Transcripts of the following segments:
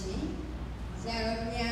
ရှင်ဆရာတော်ဘုရား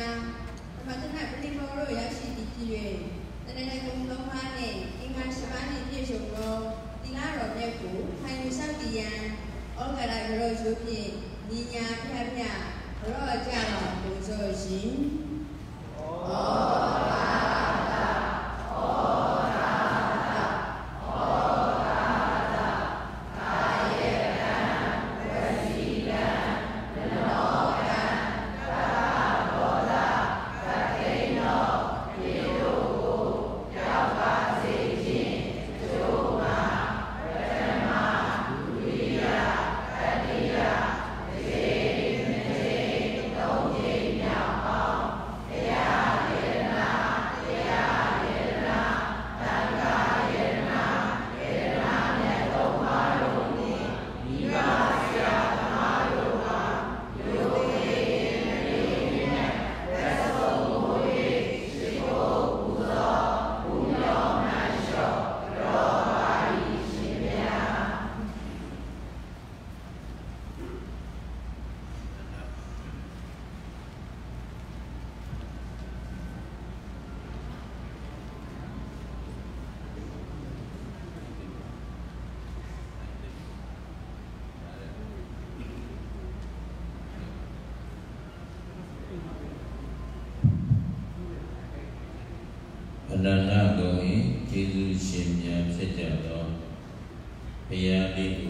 ရှင်များဖြစ်ကြသောဘုရားလေး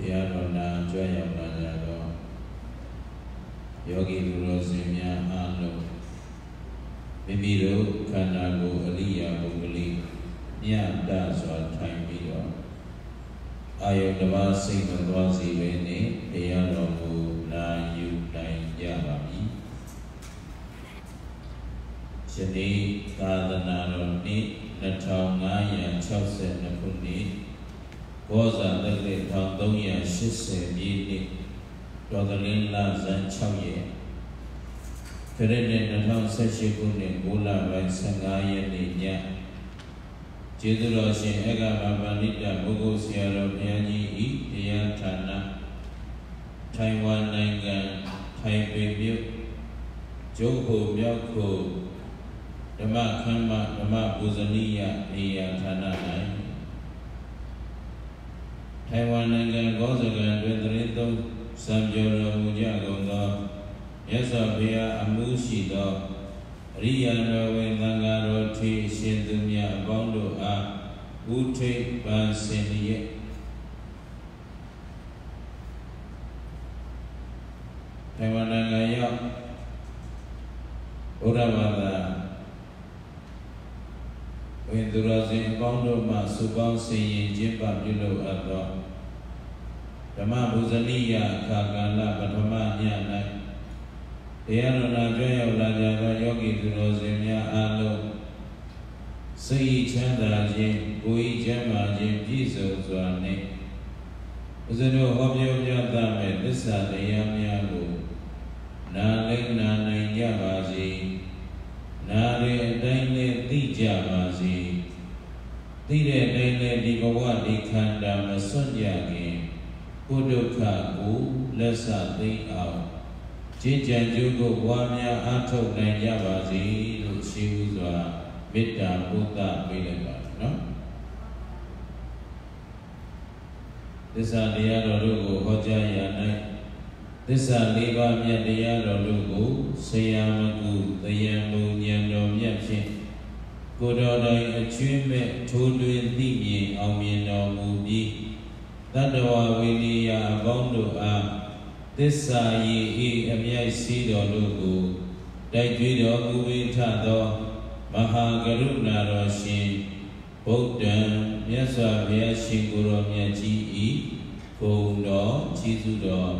တရားတော်နာကြွရောက်လာကြတော့ယောဂီလူတော်စင်များအားလုံးမိမိတို့ခန္ဓာကိုယ်အရိယာပုဂ္ဂလိမြတ်တစွာထိုင်ပြီးတော့အာယုတဘာစိတ်မသွားစီပဲနဲ့တရားတော်ကိုနာယူနိုင်ကြပါပြီယနေ့သာသနာတော်နှစ်2562ခုနှစ်ဘောဇာတက္ကရာ1380ပြည့်နှစ်တော်ကလင်းလဇန်6ရက်ခရစ်နှစ် 2018ခုနှစ်6လပိုင်း15ရက်နေ့ညကျေးဇူးတော်ရှင်အဂမပါဠိတဘုဂုဆရာတော်ဘုရားကြီးဤတရားဌာနထိုင်ဝမ်နိုင်ငံထိုင်ပေမြို့ကျုပ်ကိုမြောက်ကိုဓမ္မခမ်းမဓမ္မပူဇနီယနေရာဌာန၌ထိုင်ဝမ်နိုင်ငံကောစကံတွင်တရင်သုံးစံပြောတော်မူကြကုန်သောမြတ်စွာဘုရားအမှုရှိသောအ ရိယာတော်ဝင်သံဃာတော်ထေရှင်သူများအပေါင်းတို့အားဥထိပ်ပန်းစင်လျက်ထိုင်ဝမ်နိုင်ငံရောက်ဘုရားဘာသာဝင်သူတော်စင်အပေါင်းတို့မှစုပေါင်းစင်ရင်ကျင့်ပပြုလုပ်အပ်သောဓမ္မဘုဇနိယအခါကာလပထမည၌ တရားတော်နာကြွရောက်လာကြသောယောဂီသူတော်စင်များအားလုံးစိတ်ချမ်းသာခြင်းကိုယ်ဤချမ်းသာခြင်းပြည့်စုံစွာနှင့်ဥစ္စရောဟောပြောပြသမဲ့သစ္စာတရားများကိုနာလိမ့်နာနိုင်ကြပါစေနာရီအတိုင်းနဲ့သိကြပါစေသိတဲ့အတိုင်းနဲ့ဒီဘဝဒီခန္ဓာမစွန့်ကြခင်ကိုဒုက္ခကိုလက်ဆသိအောင် ကျင့်ကြံကြိုးကိုဘဝများအားထုတ်နိုင်ကြပါစေလို့ရှိဥစွာမေတ္တာဘုဒ္ဓပေးလိုက်ပါနော်သစ္စာတရားတော်တို့ကိုဟောကြားရ၌သစ္စာလေးပါးမြတ်တရားတော်တို့ကိုဆရာမကုတယံမုံဉာဏ်တော်မြတ်ဖြင့်ကိုတော်တိုင်အကျွင်းမဲ့ထိုးတွင်သိမြင်အောင်မြင်တော်မူပြီးတတ္တဝဝိနည်းယအပေါင်းတို့အား သစ္စာရည်ဤအမြိုက်စီးတော်တို့ကိုတိုက်ကြွတော်မူဝိထသောမဟာကရုဏာတော်ရှင်ဗုဒ္ဓံမြတ်စွာဘုရားရှင်ကိုယ်တော်မြတ်ကြီးဤဂုဏ်တော်ကြီးစုတော်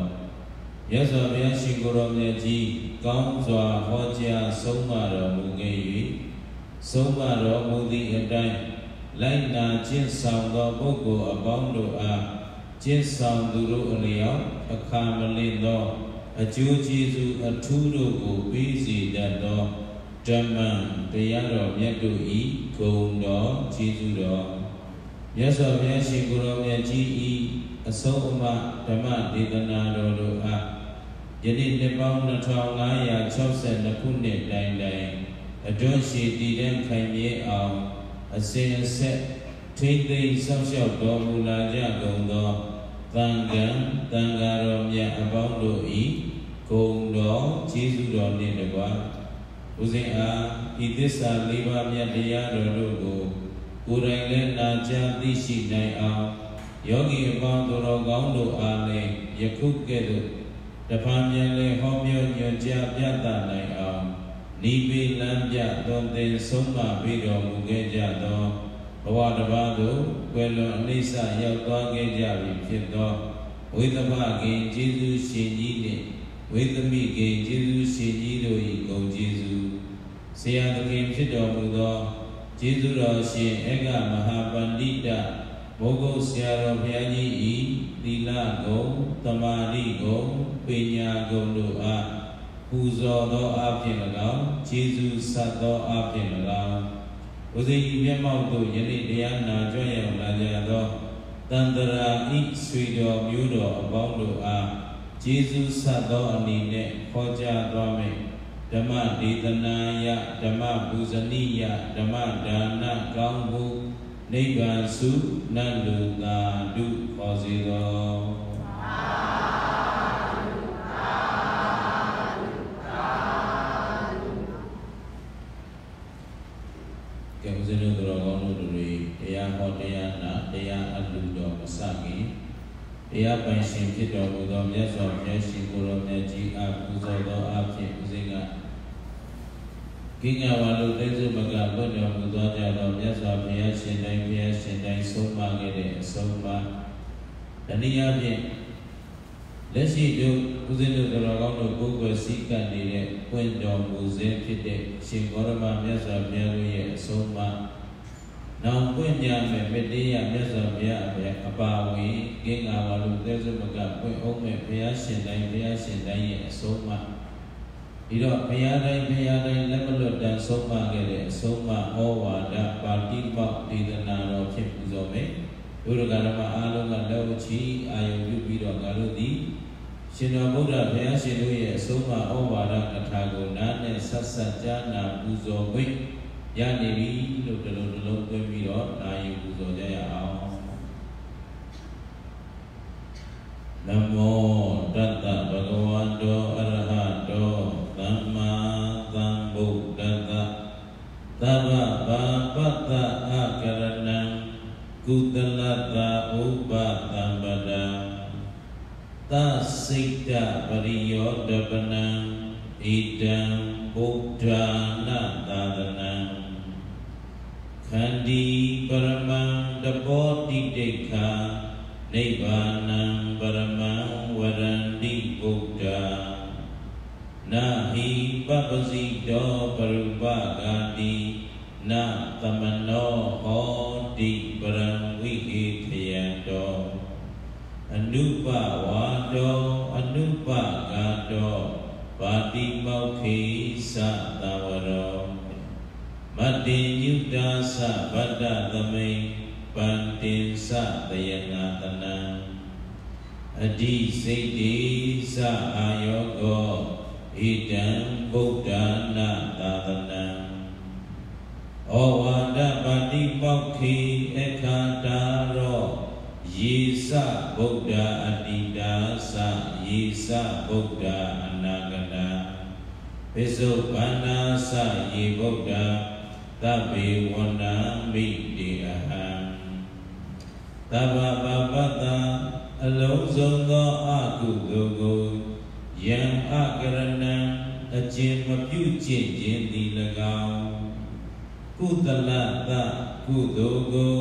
မြတ်စွာဘုရားရှင်ကိုယ်တော်မြတ်ကြီးကောင်းစွာဟောကြားဆုံးမတော်မူခဲ့၍ဆုံးမတော်မူသည့်အတိုင်းလိုက်နာကျင့်ဆောင်သောပုဂ္ဂိုလ်အပေါင်းတို့အား ကျင့်ဆောင်သူတို့အလျောက်အခါမလင့်သောအကျိုးကျေးဇူးအထူးတို့ကိုပေးစေတတ်သောဓမ္မတရားတော်မြတ်တို့ဤဂုဏ်တော်ကျေးဇူးတော်မြတ်စွာဘုရားရှင်ကိုယ်တော်မြတ်ကြီးဤအဆုံးအမဓမ္မဒေသနာတော်တို့အားယနေ့နှစ်ပေါင်း2562ခုနှစ်တိုင်တိုင်အတွန်းရှိတည်တဲ့ခိုင်မြဲအောင်အစဉ်အဆက် ထိမ့်သိမ်းဆောက်ရှောက်တော်မူလာကြကုန်သောသံဃာတန်ဃာတော်မြတ်အပေါင်းတို့ဤဂုဏ်တော်ကျေးဇူးတော်နှင့်တကွာဦးဇင်းအားဤသစ္စာလေးပါးမြတ်တရားတော်တို့ကိုကိုယ်တိုင်လည်းနာကြားသိရှိနိုင်အောင်ယောဂီအပေါင်းသူတော်ကောင်းတို့အားလည်းယခုကဲ့သို့တဖန်ပြန်လည်းဟောပြောညွှန်ကြားပြသနိုင်အောင်နိဗ္ဗာန်လမ်းပြသွန်သင်ဆုံးမပေးတော်မူခဲ့ကြသော ဘဝတစ်ပါးသို့ကွယ်လွန်အနိစ္စရောက်သွားခဲ့ကြပြီဖြစ်သောဝိသမခင်ကျေးဇူးရှင်ကြီးနှင့်ဝိသမိခင်ကျေးဇူးရှင်ကြီးတို့၏ဂုဏ်ကျေးဇူးဆရာသခင်ဖြစ်တော်မူသောကျေးဇူးတော်ရှင်အေကမဟာပန္တိတဘုဂုတ်ဆရာတော်ဘုရားကြီးဤသီလဂုံတမာတိဂုံပညာဂုံတို့အားပူဇော်သောအဖြစ်၎င်းကျေးဇူးဆက်သောအဖြစ်၎င်း ဘုဇင်ကြီးမျက်မှောက်သို့ယနေ့တရားနာကြွရောက်လာကြသောတန္တရာဤဆွေတော်မျိုးတော်အပေါင်းတို့အားကျေးဇူးဆက်သောအနေနဲ့ခေါ်ကြားသွားမယ်ဓမ္မဒေသနာယဓမ္မပူဇနီယဓမ္မဒါနကောင်းမှုနိဗ္ဗာန်စုနတ်လူသာဓုခေါ်စေသောကဲ ရားပိုင်ရှင်ဖြစ်တော်မူသောမြတ်စွာဘုရားရှင်ကိုယ်တော်မြတ်ကြီးအားပူဇော်သောအဖြစ်ဦးဇင်းကကိညာဝါလူတိစုမကပွင့်တော်မူသောကြတော်မြတ်စွာဘုရားရှင်တိုင်းဘုရားရှင်တိုင်းဆုံးမခဲ့တဲ့အဆုံးအမတနည်းအားဖြင့်လက်ရှိတို့ဦးဇင်းတို့တော်ကောင်းတို့ကိုယ်ကိုယ်စည်းကပ်နေတဲ့ပွင့်တော်မူခြင်းဖြစ်တဲ့ရှင်ဘောရမမြတ်စွာဘုရားရဲ့အဆုံးအမ နောင်ပွင့်ကြမယ်မတရားမြတ်စွာဘုရားအပါဝင်ကင်္ဂါဝါလူတိစုမကပွင့်အောင်မဲ့ဘုရားရှင်တိုင်းဘုရားရှင်တိုင်းရဲ့အဆုံးအမဒီတော့ဘုရားတိုင်းဘုရားတိုင်းလက်မလွတ်တန်ဆုံးမခဲ့တဲ့အဆုံးအမဩဝါဒပါတိပောက်ဒေသနာတော်ဖြစ်ပူဇော်မယ်ဒုရကရမအားလုံးကလက်ဝချီအာယုပြုပြီးတော့ငါတို့သည်ရှင်တော်ဗုဒ္ဓဘုရားရှင်တို့ရဲ့အဆုံးအမဩဝါဒကထာကိုနားနဲ့ဆက်ဆက်ကြားနာပူဇော်ခွင့် ရနေပြီလို့တလုံးတလုံးသွင်းပြီးတော့နာယူပူဇော်ကြရအောင်နမောတတ္တဗဂဝတောအရဟတောသမ္မာသမ္ဗုဒ္ဓတ္တသဗ္ဗဗာပတ္တအခရဏံကုသလတ္တဥပသံပဒံသစိတ်တပရိယောတပနံဣတံဗုဒ္ဓနာသာသနံ ခန္တီပရမံတပောတိတိခာနိဗ္ဗာနံပရမံဝရန္တိဗုဒ္ဓနာဟိပပစီတောပရုပဂာတိနာသမနောဟောတိပရံဝိဟိထယံတောအနုပဝါတောအနုပဂါတောပါတိမောခိသသဝရော မတ္တိညုတာသဗတ္တသမိန်ပန္တင်္စတယနာတနံအဓိစိတ်တိသအာယောကောဣတံဗုဒ္ဓနာသာသနံဩဝါဒပါတိပောက္ခိအခါတာရောယေသဗုဒ္ဓအတိတာသယေသဗုဒ္ဓအနာဂတာပိစုပန္နာသယေဗုဒ္ဓ သဗ္ဗေဝန္ဒမိတေအဟံသဗ္ဗပပတ္တအလုံးစုံသောအကုသိုလ်ကိုယံအခရဏံအကျင့်မပြုကျင့်ခြင်းသည်၎င်းကုသလတကုသိုလ်ကို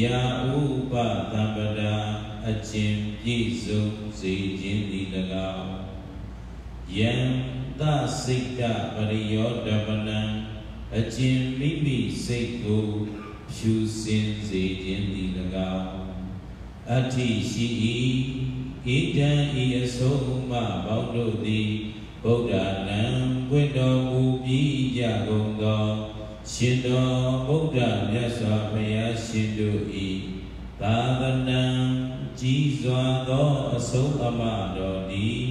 ယာဥပသံပဒာအကျင့်ပြည့်စုံစေခြင်းသည်၎င်းယံသစိတ်တပရိယောဓပနံ အကျင့်မိမိစိတ်ကိုဖြူစင်စေခြင်းသည်၎င်းအဋ္ဌိရှိ၏ဣတံဤအဆုံးအမပေါင်းတို့သည်ဗုဒ္ဓနံပွင့်တော်မူပြီးကြကုန်သောရှင်တော်ဗုဒ္ဓမြတ်စွာဘုရားရှင်တို့ဤသာသနာကြီးစွာသောအဆုံးအမတော်သည်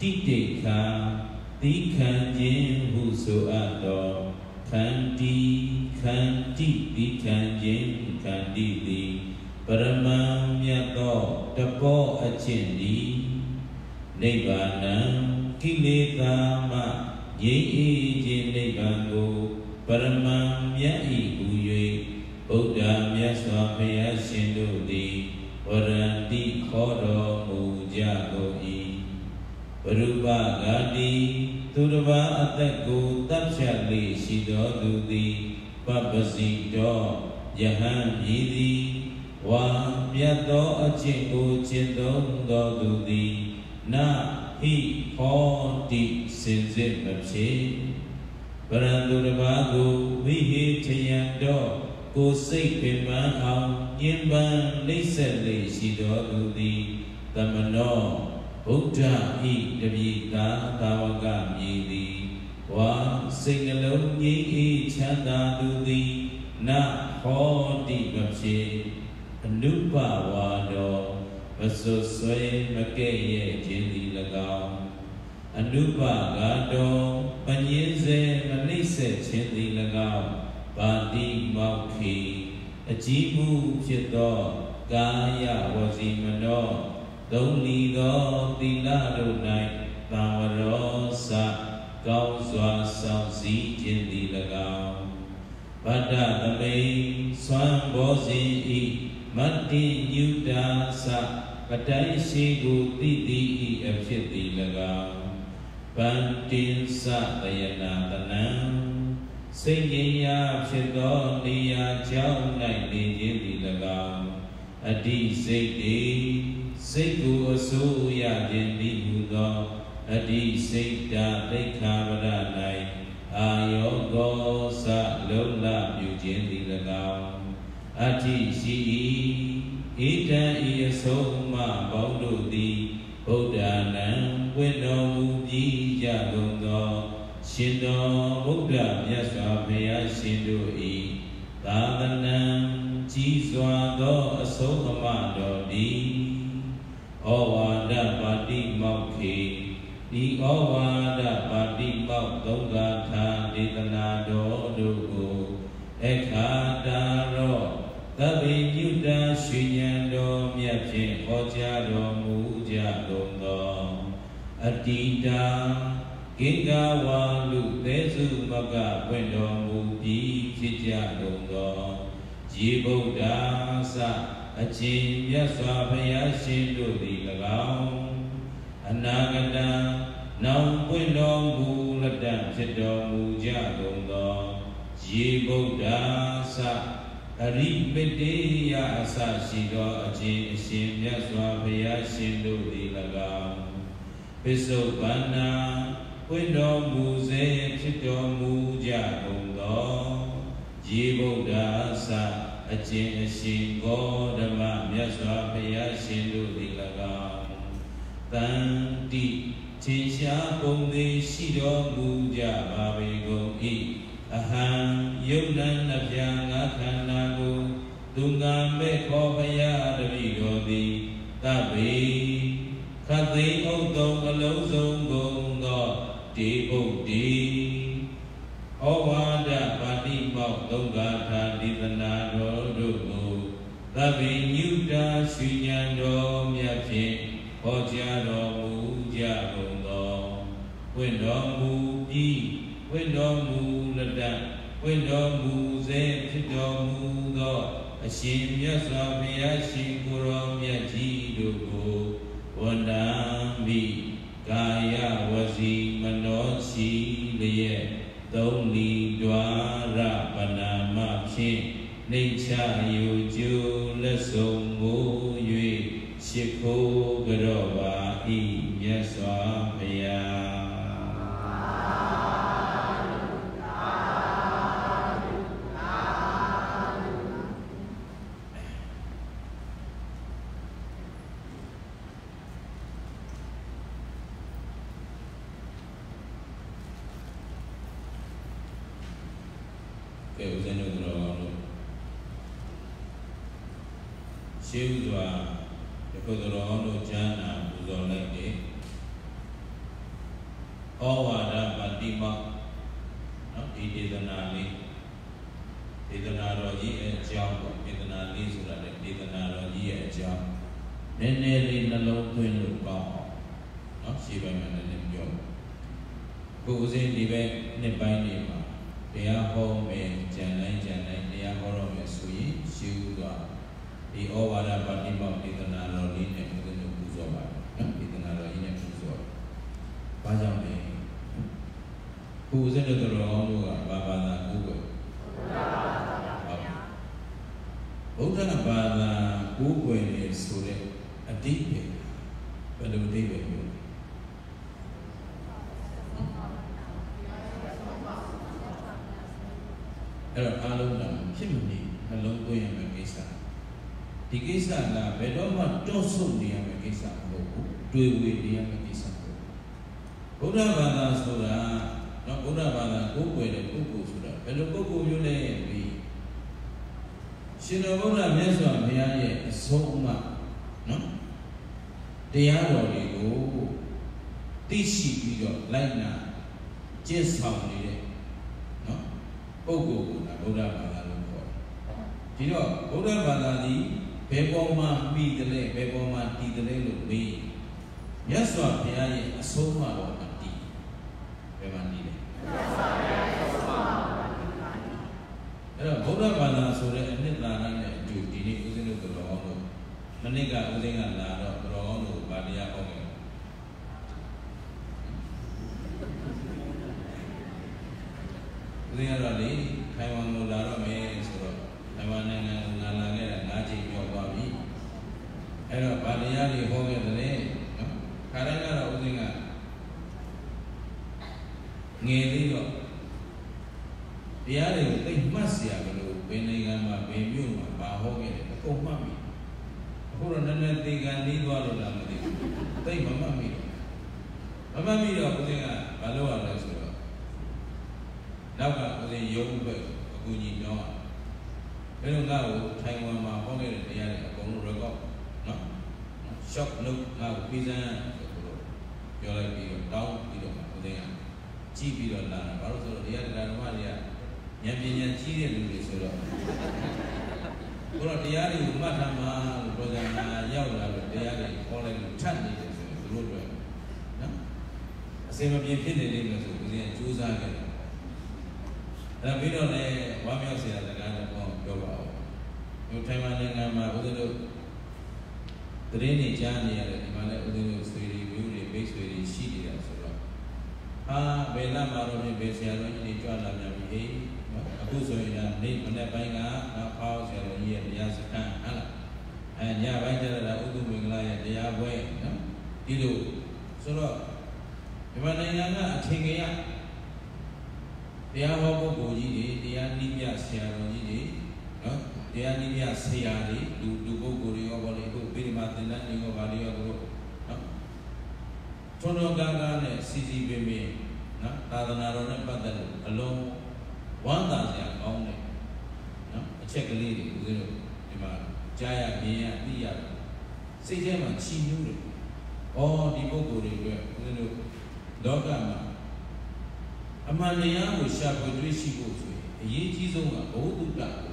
တိတိခာ သီခံခြင်းဟုဆိုအပ်သောခန္တီခန္တီသီခံခြင်းခန္တီသည်ပရမံမြတ်သောတပောအချင်းသည်နိဗ္ဗာနံကိလေသာမှငြိမ်းအေးခြင်းနိဗ္ဗာန်ကိုပရမံမြတ်ဤဟူ၍ဗုဒ္ဓမြတ်စွာဘုရားရှင်တို့သည်ဝရန္တိခေါ်တော်မူကြကုန်၏ဘ ရူပဂာတိသူတစ်ပါးအသက်ကိုတပ်ဖြတ်လေရှိတော်သူသည်ဗပပစီတောယဟံမြည်သည်ဝါမြတ်သောအကျင့်ကိုကျင့်သုံးတော်သူသည်နာဟိဟောတိစင်စစ်မဖြစ်ပရံသူတစ်ပါးကိုဝိဟိထယံတော့ကိုစိတ်ပင်ပန်းအောင်ညင်ပန်းနှိမ့်ဆက်လေရှိတော်သူသည်သမနော ဗုဒ္ဓဤတပိတာသာဝကမြည်သည်ဝါစိတ်နှလုံးငြိမ်းအေးချမ်းသာသူသည်နဟောတိမဖြစ်အနုပဝါဒောမဆွဆွဲမကဲ့ရဲ့ခြင်းသည်၎င်းအနုပဂါတောပညင်းစေမနှိမ့်ဆက်ခြင်းသည်၎င်းပါတိမောက်ခေအကြီးမှုဖြစ်သောကာယဝစီမနော သုံးလီသောသီလတို့၌သံဝရောစကောင်းစွာဆောင်စည်းခြင်းသည်၎င်းဗဒ္ဒသမိန်သွမ်းဘောဇင်ဤမတ္တိညုတာစပတိုင်းရှိကိုတိတိဤအဖြစ်သည်၎င်းဗန္တင်စတယနာတနံစိတ်ငြိမ်းရာဖြစ်သောနေရာကြောင်း၌နေခြင်းသည်၎င်းအတ္တိစိတ်တည် စိတ်ကိုအစိုးရခြင်းဤဟူသောအတ္တိစိတ်တာတိခါဝရ၌အာယောကောသလုံလပြုခြင်းသည်၎င်းအတ္တိရှိ၏ဣဒံဤအဆုံးမပေါင်းတို့သည်ဗုဒ္ဓနံပွင့်တော်မူပြီးကြကုန်သောရှင်တော်ဗုဒ္ဓမြတ်စွာဘုရားရှင်တို့၏သာသနာကြီးစွာသောအဆုံးအမတော်သည် ဩဝါဒပါတိမောက်ခေဒီဩဝါဒပါတိမောက်သုံးဂါထာဒေသနာတော်တို့ကိုအခါတာရောသဗ္ဗညုတရွှေဉဏ်တော်မြတ်ဖြင့်ဟောကြားတော်မူကြကုန်သောအတ္တိတာဂင်္ဂဝါလူသေစုမကပွင့်တော်မူပြီးဖြစ်ကြကုန်သောရေဗုဒ္ဓသ အချင်းမြတ်စွာဘုရားရှင်တို့သည်၎င်းအနာဂတံနောင်ပွင့်တော်မူလက်တံဖြစ်တော်မူကြကုန်သောရေဗုဒ္ဓသအရိပတိယအစရှိသောအချင်းအရှင်မြတ်စွာဘုရားရှင်တို့သည်၎င်းပိစုဗန္နာပွင့်တော်မူစေဖြစ်တော်မူကြကုန်သောရေဗုဒ္ဓသ အကျင့်အရှင်ဘောဓမ္မမြတ်စွာဘုရားရှင်တို့သည်၎င်းတန်တိထင်ရှားပုံသေးရှိတော်မူကြပါပေကုန်၏အဟံယုတ်နံနှပြငါခန္ဓာကိုသူငါမဲ့ခေါ်ဘုရားတပည့်တော်သည်တဗေခသိဥဒ္ဒုံအလုံးစုံ မောက်သုံးဂါထာဒေသနာတော်တို့ကိုသဗ္ဗညုတာရှိဉဏ်တော်မြတ်ဖြင့်ဟောကြားတော်မူကြကုန်သောဝိတော်မူပြီးဝိတော်မူလက်တဝိတော်မူစေဖြစ်တော်မူသောအရှင်မြတ်စွာဘုရားရှင်ကိုရောမြတ်ကြီးတို့ကိုဝန္ဒာမိကာယဝစီမနောရှိလျက်သုံးလီဒွါရပနာမ ဖြင့်နှိမ့်ချယူကျိုးလက်ဆုံးမိုး၍ရှိခိုးကြောပါဤမြတ်စွာဘုရားကဲဦးဇင်းတို့တော်ကောင်းတို့ရှေးဥစွာဒီကုသိုလ်တော်ကောင်းတို့ဉာဏ်နာပူဇော်လိုက်တယ်ဩဝါဒပါတိမနော်ဒီဒေသနာလေးဒေသနာတော်ကြီးရဲ့အကြောင်းပေါ့ဒေသနာလေးဆိုတာလေဒေသနာတော်ကြီးရဲ့အကြောင်းနည်းနည်းလေးနှလုံးသွင်းလို့ကောင်းအောင်နော်ရှေးပိုင်းမှာလည်းပြောကိုဦးစင်းဒီဘက်နှစ်ပိုင်းနေမှာတရားဟောမယ်ကြံတိုင်းကြံတိုင်းတရားဟောတော့မယ်ဆိုရင်ရှင်းဥစွာဒီဩဝါဒပါတိမောဒေသနာတော်လေးနဲ့ဘုရားတို့ပူဇော်ပါတယ်နော်ဒေသနာတော်ကြီးနဲ့ပူဇော်ဘာကြောင့်လဲပူဇော်တဲ့တော်အောင်တို့ကဘာဘာသာကိုယ်ပဲ ဓဘာသာကိုးကွယ်နေဆိုတဲ့အတိတ်ပဲဘယ်လိုအတိတ်ပဲပြောလဲအဲ့တော့အားလုံးကဖြစ်မနေနှလုံးသွင်းရမယ့်ကိစ္စဒီကိစ္စကဘယ် တော့မှတွန့်ဆုတ်နေရမယ့်ကိစ္စမဟုတ်ဘူးတွေ့ဝေနေရမယ့် shop note ငါ့ကိုပြီးစမ်းဆိုတော့ပြောလိုက်ပြီးတော့တောင်းပြီးတော့ဦးဇင်းကကြည့်ပြီးတော့လာတာဘာလို့ဆိုတော့တရားတရားဓမ္မတွေကဉာဏ်ပညာကြီးတဲ့လူတွေဆိုတော့ဘုရားတရားတွေကိုမှတ်ထားမှလို့ပြောကြတာရောက်လာလို့တရားတွေဟောလိုက်လို့ထပ်နေတယ်ဆိုရင်သူတို့တွေနော်အစင်မပြေဖြစ်နေလိမ့်မယ်ဆိုဦးဇင်းကကြိုးစားခဲ့တယ်အဲ့ပြီးတော့လည်းဝမ်းမြောက်စရာစကားတော့ပြောပါဦးဒီထိုင်ဝမ်နိုင်ငံမှာဦးဇင်းတို့ သတင်းတွေကြားနေရတယ်ဒီမှာလည်းဦးဇင်းတို့ဆွေတွေမျိုးတွေမိတ်ဆွေတွေရှိနေတာဆိုတော့ဟာဘယ်လာမှာတော့ဘယ်ဆရာတော်ကြီးတွေကြွလာပြန်ပြီဟေးနော်အခုဆိုရင်လည်းနေ့မနေ့ပိုင်းကနော်ဖောက်ဆရာတော်ကြီးရဲ့တရားစခန်းဟုတ်လားအဲညပိုင်းကျတော့ဥဒုမင်္ဂလာရဲ့တရားပွဲနော်ဒီလိုဆိုတော့ဒီမှာနိုင်ငံကအထင်ကြီးရတရားဟောပုဂ္ဂိုလ်ကြီးတွေတရားနိမြဆရာတော်ကြီးတွေနော် တရားနည်းပြဆရာတွေလူလူပုဂ္ဂိုလ်တွေရောပေါ့လေအခုပြည်မှာသင်္ဍန်တွေရောဗာတွေရောတို့နော်ထွန်းတော်ကားကားနဲ့စီစီပင်ပင်နော်သာသနာတော်နဲ့ပတ်သက်လို့အလုံးဝမ်းသာစရာကောင်းတယ်နော်အချက်ကလေးတွေဦးဇင်းတို့ဒီမှာကြားရမြင်ရသိရစိတ်ထဲမှာချီးမြှူးတယ်ဩဒီပုဂ္ဂိုလ်တွေအတွက်ဦးဇင်းတို့လောကမှာအမှန်တရားကိုရှာဖွေတွေ့ရှိဖို့ဆိုရင်အရေးကြီးဆုံးကဘုဒ္ဓတ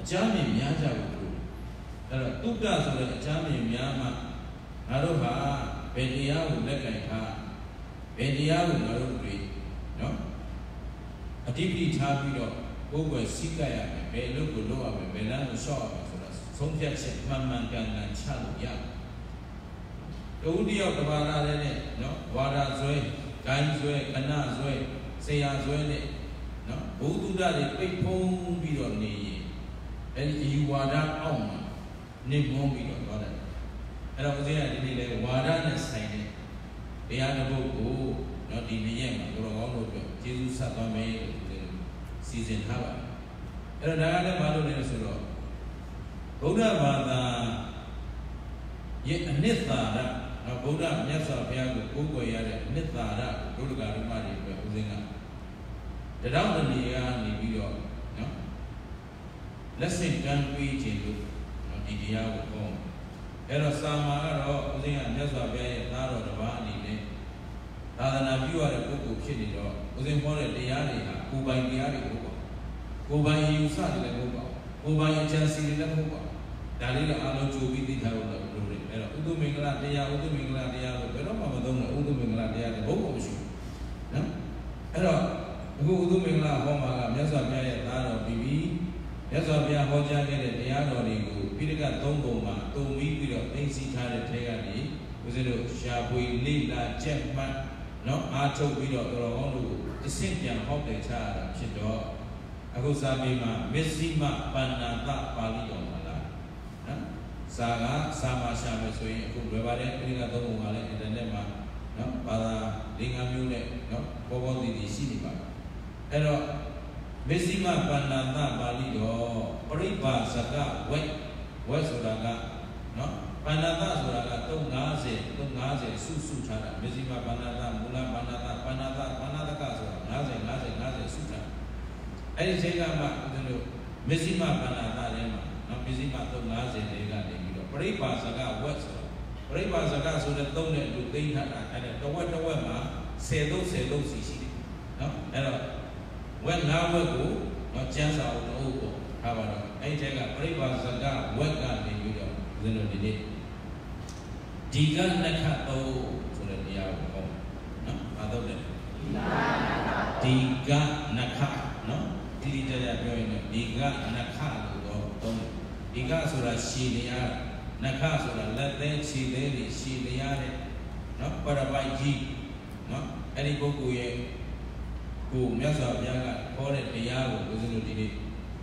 အကြမ်းမြင်များကြဖို့လို့အဲ့တော့တုတ္တဆိုတဲ့အကြမ်းမြင်များမှငါတို့ဟာဘယ်တရားကိုလက်ကင်ထားဘယ်တရားကိုငါတို့တွေနော်အတိပတိထားပြီးတော့ကိုယ်ွယ်စိတ်ကရမယ်ဘယ်အလုပ်ကိုလုပ်ရမယ်ဘယ်လမ်းကိုလျှောက်ရမယ်ဆိုတာဆုံးဖြတ်ချက်မှန်မှန်ကန်ကန်ချလို့ရတယ်တူတယောက်တပါးရတဲ့နဲ့နော်ဝါဒဆွဲဂိုင်းဆွဲခဏဆွဲဆရာဆွဲနဲ့နော်ဘုဒ္ဓတွေပိတ်ဖုံးပြီးတော့နေရင် အဲဒီအယူဝါဒအောက်မှာနေမုန်းပြီးတော့သွားတယ်အဲ့တော့ဦးဇင်းကဒီနေ့လဲဝါဒနဲ့ဆိုင်တဲ့တရားတစ်ပုဒ်ကိုနော်ဒီနေ့ရက်မှာကိုတော်ကောင်းတို့အတွက်ကျေးဇူးဆက်သွားမယ်လို့ဦးဇင်းစီစဉ်ထားပါတယ်အဲ့တော့ဒါကလည်းမလုပ်နေဆိုတော့ဗုဒ္ဓဘာသာရဲ့အနှစ်သာရနော်ဗုဒ္ဓမြတ်စွာဘုရားကိုကိုးကွယ်ရတဲ့အနှစ်သာရကိုဒုက္ခဓမ္မတွေအတွက်ဦးဇင်းကတရောင်းတနေကနေပြီးတော့နော် လက်ဆင့်ကမ်းပေးခြင်းလို့နော်ဒီတရားကိုဟောအဲ့တော့စာမာကတော့ဦးဇင်းကမြတ်စွာဘုရားရဲ့သားတော်တစ်ပါးအနေနဲ့သာသနာပြုရတဲ့ပုဂ္ဂိုလ်ဖြစ်နေတော့ဦးဇင်းဟောတဲ့တရားတွေဟာကိုယ်ပိုင်တရားတွေဟုတ်ပါကိုယ်ပိုင်ယူဆတယ်လည်းဟုတ်ပါကိုယ်ပိုင်အချမ်းစီလည်းဟုတ်ပါဒါလေးတော့အားလုံးကြိုပြီးသိထားလို့လို့လို့အဲ့တော့ဥဒ္ဓမင်္ဂလာတရားဥဒ္ဓမင်္ဂလာတရားလို့ဘယ်တော့မှမသုံးဘူးဥဒ္ဓမင်္ဂလာတရားတဲ့ဘုရားမရှိဘူးနော်အဲ့တော့အခုဥဒ္ဓမင်္ဂလာဟောမှာကမြတ်စွာဘုရားရဲ့သားတော်ပြီးပြီး မြတ်စွာဘုရားဟောကြားခဲ့တဲ့တရားတော်တွေကိုပိဋကသုံးပုံမှာတုံပြီးပြီးတော့သိသိထားတဲ့ထဲကနေဦးဇင်းတို့ရှားပွေလိလာကြက်မှတ်နော်အားထုတ်ပြီးတော့တော်တော်ကောင်းလို့အစ်စ်ပြန်ဟောက်တယ်ချရတာဖြစ်တော့အခုစာပေမှာမစ္စည်းမပဏ္ဏတပါဠိတော်မှာလားနော်စာကစာမှာရှာမယ်ဆိုရင်အခုလွယ်ပါတယ်ပြိကသုံးပုံကလည်းအင်တာနက်မှာနော်ဘာသာ၄၅မျိုးနဲ့နော်ပေါ်ပေါ်တည်တည်ရှိနေပါအဲ့တော့ မစ္စည်းမပဏ္ဏတပါဠိတော်ပရိပါဇကဝက်ဝက်ဆိုတာကနော်ပဏ္ဏတဆိုတာက350 350စုစုထားတာမစ္စည်းမပဏ္ဏတမူလပဏ္ဏတပဏ္ဏတပဏ္ဏတကဆိုတာ50 50 50စုထားအဲ့ဒီချိန်ကမှဦးဇင်းတို့မစ္စည်းမပဏ္ဏတထဲမှာနော်မစ္စည်းမ350တွေကနေပြီးတော့ပရိပါဇကဝက်ဆိုတာပရိပါဇကဆိုတဲ့သုံးနဲ့လူသိမ်းထားတာအဲ့ဒါတဝက်တဝက်မှာ10လုံး10လုံးစီရှိတယ်နော်အဲ့တော့ ဝက်၅ဝက်ကိုနော်ကျန်းစာအုပ်တော့ပေါ့ထားပါတော့အဲ့ဒီထဲကပရိပါဇကဝက်ကနေပြီးတော့ဦးဇင်းတို့ဒီနေ့ဒီကနခတောဆိုတဲ့တရားကိုဟောနော်ဘာတော့လဲဒီကနခနော်တိတိကျကျပြောရင်တော့ဒီကနခလို့တော့သုံးတယ်ဒီကဆိုတာရှည်တရားနခဆိုတာလက်သေးခြေသေးတွေရှည်တရားတဲ့နော်ပရပိုက်ကြီးနော်အဲ့ဒီပုဂ္ဂိုလ်ရဲ့ ကိုမြတ်စွာဘုရားကဟောတဲ့တရားကိုဦးဇင်းတို့ဒီနေ့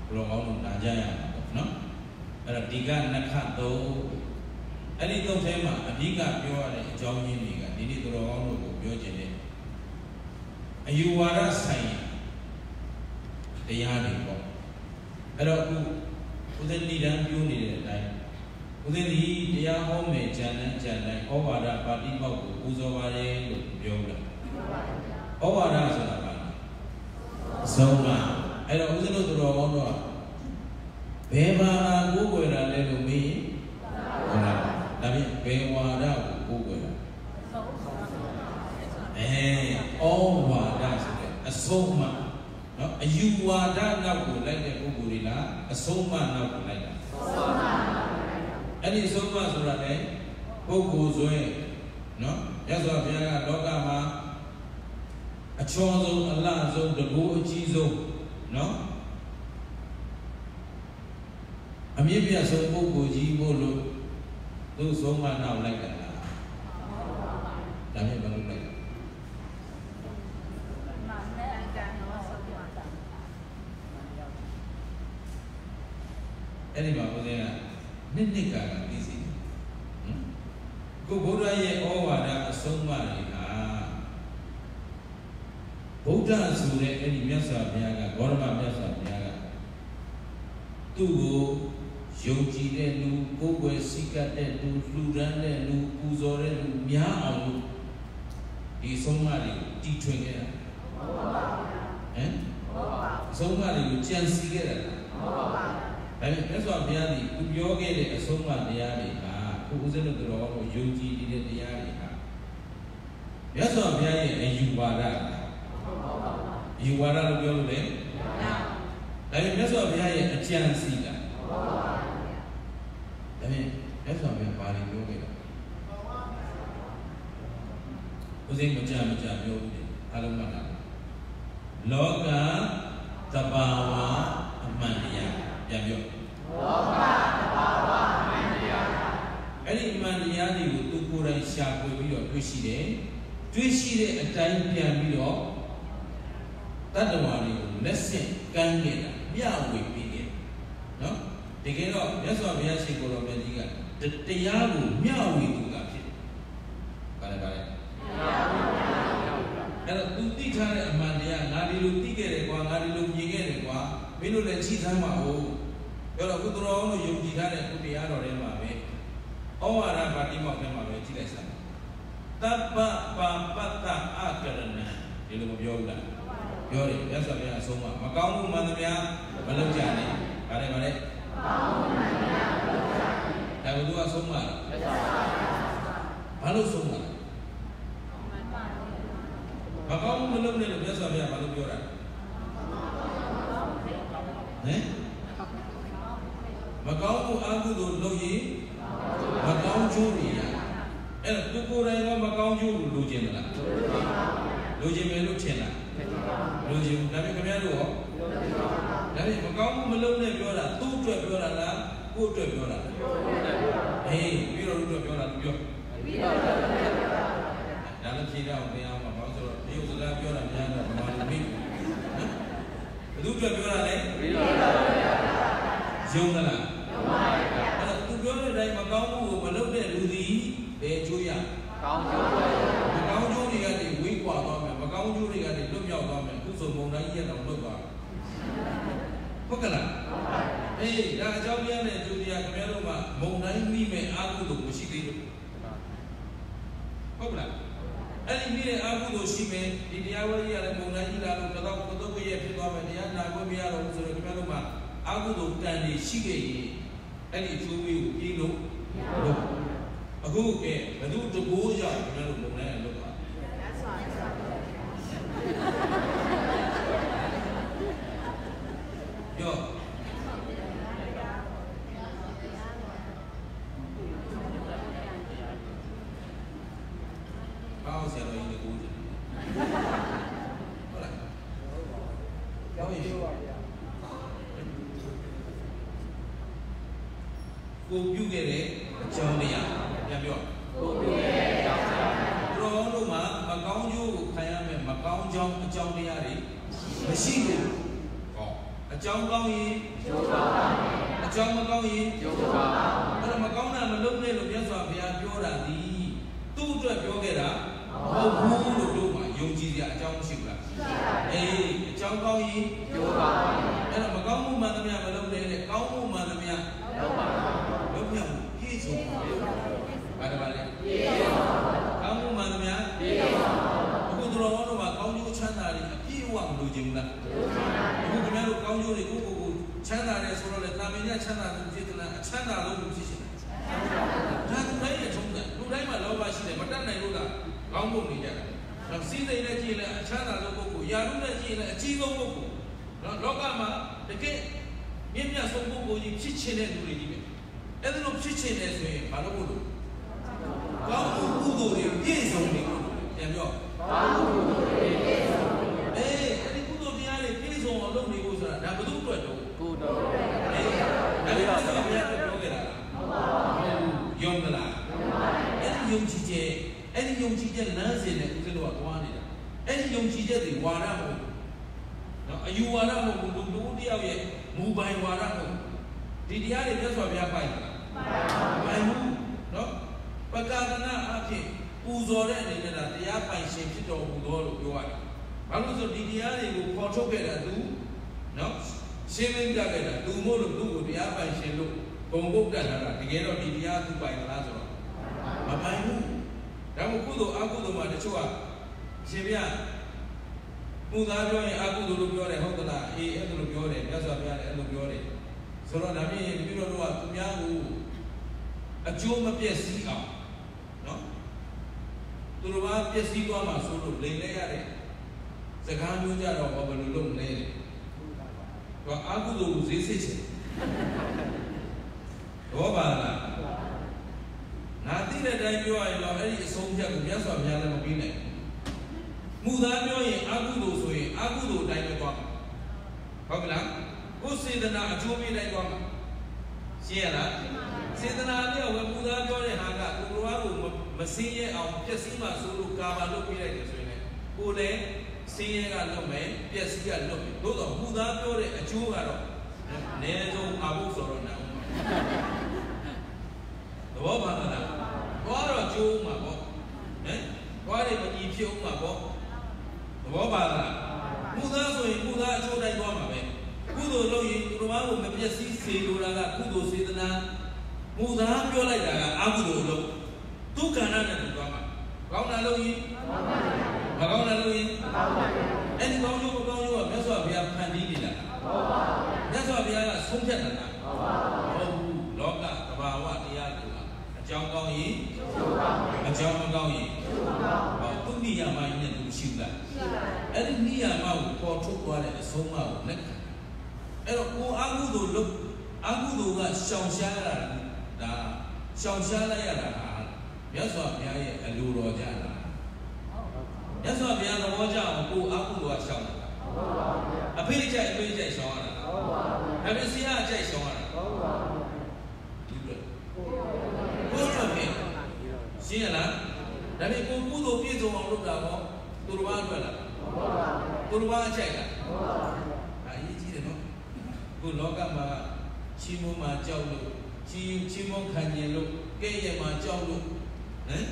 ဘုရောကောင်းလို့နာကြရမှာပေါ့နော်အဲ့တော့ဒီကနခသုံးအဲ့ဒီသုံးထဲမှာအဓိကပြောရတဲ့အကြောင်းရင်းတွေကဒီနေ့ဘုရောကောင်းတို့ကိုပြောခြင်းတဲ့အယူဝါဒဆိုင်တရားတွေပေါ့အဲ့တော့အခုဦးဇင်းဏိဒံပြောနေတဲ့အတိုင်းဦးဇင်းဒီတရားဟောမယ်ဉာဏ်နဲ့ဉာဏ်တိုင်းဩဝါဒပါဠိပေါက်ကိုပူဇော်ပါတယ်လို့ပြောတာဩဝါဒဆိုတာပါအ ဆုံးမအဲ့တော့ဦးဇင်းတို့တော်ကောင်းတော့ဘယ်ဘာသာကိုးကွယ်တာလဲလို့မေးရင်ဟုတ်လားဒါဖြင့်ဘယ်ဝါဒကိုကိုးကွယ်တာအဲဩဝါဒဆိုတဲ့အဆုံးအမနော်အယူဝါဒနောက်ကိုလိုက်တဲ့ပုဂ္ဂိုလ်တွေလားအဆုံးအမနောက်ကိုလိုက်တာအဲ့ဒီအဆုံးအမဆိုတာလေပုဂ္ဂိုလ်ဆိုရင်နော်ရသော်ဘုရားကလောကမှာ အချောဆုံးအလှဆုံးတကူအကြီးဆုံးနော်အမြင့်ပြတ်ဆုံးပုဂ္ဂိုလ်ကြီးမို့လို့သူ့ဆုံးမနောက်လိုက်တာလားဒါနဲ့ဘာလို့လိုက်လဲအဲ့ဒီမှာဦးဇင်းကနှစ်နှစ်ကာလသိစီတယ်ဟမ်ကိုဗုဒ္ဓရဲ့ဩဝါဒအဆုံးအမတွေဟာ ဗုဒ္ဓဆိုတဲ့အဲ့ဒီမြတ်စွာဘုရားကဂေါရမမြတ်စွာဘုရားကသူ့ကိုယုံကြည်တဲ့လူကိုယ်ွယ်စိတ်ကပ်တဲ့လူလှူဒန်းတဲ့လူပူဇော်တဲ့လူများအောင်လို့ဒီဆုံးမတွေတီထွင်ခဲ့တာဟမ်ဆုံးမတွေကိုကြံစီခဲ့တာလားဒါပေမဲ့မြတ်စွာဘုရားဒီသူပြောခဲ့တဲ့အဆုံးအမတရားတွေဟာခုဦးဇင်းတို့တော်ကိုယုံကြည်နေတဲ့တရားတွေဟာမြတ်စွာဘုရားရဲ့အယူဝါဒအ ယူဝါဒလို့ပြောလို့လေဒါပေမဲ့မြတ်စွာဘုရားရဲ့အကြံစီကဒါပေမဲ့မြတ်စွာဘုရားဘာတွေပြောခဲ့လဲဦးဇင်းမကြမကြပြောဘူးလေအလုံးမလားလောကသဘာဝအမှန်တရားပြန်ပြောလောကသဘာဝအမှန်တရားအဲ့ဒီအမှန်တရားတွေကိုသူကိုယ်တိုင်ရှာဖွေပြီးတော့တွေ့ရှိတယ်တွေ့ရှိတဲ့အတိုင်းပြန်ပြီးတော့ တတ္တဝါတွေကိုလက်ဆင့်ကမ်းခဲ့တာမျှဝေပေးခဲ့နော်တကယ်တော့မြတ်စွာဘုရားရှင်ကိုယ်တော်မြတ်ကြီးကတရားကိုမျှဝေသူကဖြစ်တယ်ဗါလဲဗါလဲအဲ့တော့သူသိထားတဲ့အမှန်တရားငါဒီလိုသိခဲ့တယ်ကွာငါဒီလိုမြင်ခဲ့တယ်ကွာမင်းတို့လည်းကြည်စမ်းပါဦးပြောတော့ကုသတော်လို့ယုံကြည်ထားတဲ့ကုတရားတော်ထဲမှာပဲဩဝါဒပါတိမောက်ထဲမှာပဲကြည့်လိုက်စမ်းတပ္ပပါပတ္တအကရဏဒီလိုမပြောဘူးလား ပြောတယ်မြတ်စွာဘုရားအဆုံးမမကောင်းမှုမှန်သမျှမလုပ်ကြနဲ့ဗါတယ်ဗါတယ်ကောင်းမှုမှန်သမျှမလုပ်ကြနဲ့ဒါကသူကဆုံးမလားဘာလို့ဆုံးမလဲမကောင်းမှုမလုပ်နဲ့လို့မြတ်စွာဘုရားဘာလို့ပြောတာဟမ်မကောင်းမှုအကုသိုလ်လုပ်ရင်မကောင်းကျိုးတွေရအဲ့တော့သူကိုယ်တိုင်ကမကောင်းကျိုးလို့လိုချင်သလားလိုချင်မယ်လို့ထင်လား လိုချင်ဘူးဒါပေမဲ့ခင်ဗျားတို့ရောဒါပေမဲ့မကောင်းမှုမလုပ်နဲ့ပြောတာသူ့အတွက်ပြောတာလားကိုယ့်အတွက်ပြောတာလားဟေးပြီးတော့လူအတွက်ပြောတာသူပြောပြီးတော့လူအတွက်ပြောတာဒါလည်းဖြေတော့တရားမှာဘာလို့ဆိုတော့ဒီဥစ္စာပြောတာများတော့ဘာလို့မေးနော်ဘယ်သူအတွက်ပြောတာလဲယုံသလားအဲ့တော့သူပြောတဲ့အတိုင်းမကောင်းမှုကိုမလုပ်တဲ့လူသည်ဘယ်ကျိုးရကောင်းကျိုး မကောင်းကျိုးတွေကနေဝေးကွာသွားမယ်မကောင်းကျိုးတွေကနေလွတ်မြောက်သွားမယ်ခုဆိုမုံတိုင်းကြီးရတော့လွတ်သွား ဟုတ်ကဲ့လားအေးဒါအကြောင်းတရားနဲ့ကျိုးတရားခင်ဗျားတို့ကမုံတိုင်းမိမဲ့အာဟုလို့မရှိသေးဘူးဟုတ်ကဲ့လားအဲ့ဒီမိတဲ့အာဟုလို့ရှိမယ်ဒီတရားဝဲကြီးရတယ်မုံတိုင်းကြီးလာလို့ကတော့ကတော့ကိုရဲ့ဖြစ်သွားမယ်တရားနာခွင့်မရတော့ဘူးဆိုတော့ခင်ဗျားတို့ကအာဟုလို့တန်နေရှိခဲ့ရင်အဲ့ဒီအကျိုးမျိုးကိုပြီးလို့လို့အခုကဲဘယ်သူတကိုးရောက်ခင်ဗျားတို့မုံတိုင်းရလို့ပါပြော အဲ့ဒီယုံကြည်ချက်တွေဝါဒမဟုတ်နော်အယူဝါဒမဟုတ်ဘူးလူတယောက်ရဲ့မူပိုင်ဝါဒမဟုတ်ဒီတရားတွေမြတ်စွာဘုရားပိုင်တာပိုင်ဘူးနော်ပကာဒနာအဖြစ်ပူဇော်တဲ့အနေနဲ့တရားပိုင်ရှင်ဖြစ်တော်မူသောလို့ပြောရတယ်ဘာလို့ဆိုဒီတရားတွေကိုပေါ်ထုတ်ခဲ့တာသူနော်ရှင်းလင်းပြခဲ့တာသူမို့လို့သူ့ကိုတရားပိုင်ရှင်လို့ဘုံဘုတ်တက်လာတာတကယ်တော့ဒီတရားသူပိုင်လားဆိုတော့မပိုင်ဘူးဒါမှမဟုတ်ကုသိုလ်အကုသိုလ်မှာတချို့ကရှင်ပြ ပူသားပြောရင်အကုသိုလ်လို့ပြောတယ်ဟုတ်သလားအေးအဲ့လိုပြောတယ်မြတ်စွာဘုရားလည်းအဲ့လိုပြောတယ်ဆိုတော့ဒါဖြင့်ပြီးတော့တို့ကသူများကိုအကျိုးမပြည့်စည်အောင်နော်သူတို့ကပြည့်စည်သွားမှာဆိုလို့လိန်လဲရတယ်စကားမျိုးကြတော့ဘာလို့လုပ်မလဲတော့အကုသိုလ်ကိုဈေးစစ်ချင်တော့ပါလားငါသိတဲ့အတိုင်းပြောရရင်တော့အဲ့ဒီအဆုံးဖြတ်ကိုမြတ်စွာဘုရားလည်းမပြီးနိုင်ဘူး မူသားပြောရင်အကုသိုလ်ဆိုရင်အကုသိုလ်အတိုင်းပဲသွားမှာဟုတ်ကလားကိုယ်စေတနာအကျိုးပေးတိုင်းသွားမှာရှင်းရလားစေတနာနဲ့ဝေမူသားပြောတဲ့ဟာကကိုလိုအားကိုမစင်းရဲအောင်ပြည့်စည်မှဆိုလို့ကာဘာလုပ်ပြလိုက်တယ်ဆိုရင်လည်းကိုလည်းစင်းရဲကလွတ်မယ်ပြည့်စည်ကလွတ်မယ်သို့တော့မူသားပြောတဲ့အကျိုးကတော့အနည်းဆုံးအဘုဆိုတော့နာအောင်သဘောပါလားသွားတော့ကျိုးမှာပေါ့ဟမ်သွားတယ်မကြည့်ဖြစ်ဦးမှာပေါ့သ ဘောပါလားမူသားဆိုရင်မူသားအကျိုးတိုင်းသွားမှာပဲကုသိုလ်လုပ်ရင်သူတော်ဘာကိုမပြည့်စည်စေလိုတာကကုသိုလ်စေတနာမူသားပြောလိုက်တာကအကုသိုလ်လုပ်ဒုက္ခနာနဲ့တူသွားမှာကောင်းတာလုပ်ရင်မကောင်းတာလုပ်ရင်အဲ့ဒီကောင်းကျိုးမကောင်းကျိုးကမြတ်စွာဘုရားဖန်တီးနေတာဟုတ်ပါဘူးမြတ်စွာဘုရားကဆုံးဖြတ်တာလားဟုတ်ပါဘူးဟုတ်ဘူးလောကသဘာဝတရားတွေကအကြောင်းကောင်းရင်အကြောင်းမကောင်းရင်ဟောသူနိယမကြီးနဲ့သူရှိဘူးလား အဲ့ဒီနိယမကိုပေါ်ထုတ်သွားတဲ့အဆုံးအမကိုလက်ခံအဲ့တော့ကိုအာဟုသို့လုပ်အာဟုသို့ကရှောင်ရှားရတာဒါရှောင်ရှားလိုက်ရတာဟာမြတ်စွာဘုရားရဲ့အလိုတော်ကြတာမြတ်စွာဘုရားသဘောကျအောင်ကိုအာဟုသို့ကရှောင်တာအဖေးကြိုက်အဖေးကြိုက်ရှောင်ရတာဟုတ်ပါဘူးဒါပေမဲ့ဆရာကြိုက်ရှောင်ရတာဟုတ်ပါဘူးဒီလိုကိုယ်တော့ဖြစ်ရှင်းရလားဒါပေမဲ့ကိုကုသိုလ်ပြည့်စုံအောင်လုပ်တာကောသူတော်ဘာအတွက်လား ဟုတ်ပါဘူးသူတော်ဘာအချိုက်ကဟုတ်ပါဘူးအရေးကြီးတယ်နော်ခုလောကမှာချီးမွမ်းမှာကြောက်လို့ချီးချီးမွမ်းခံကျင်လို့ကဲ့ရဲ့မှာကြောက်လို့ဟမ်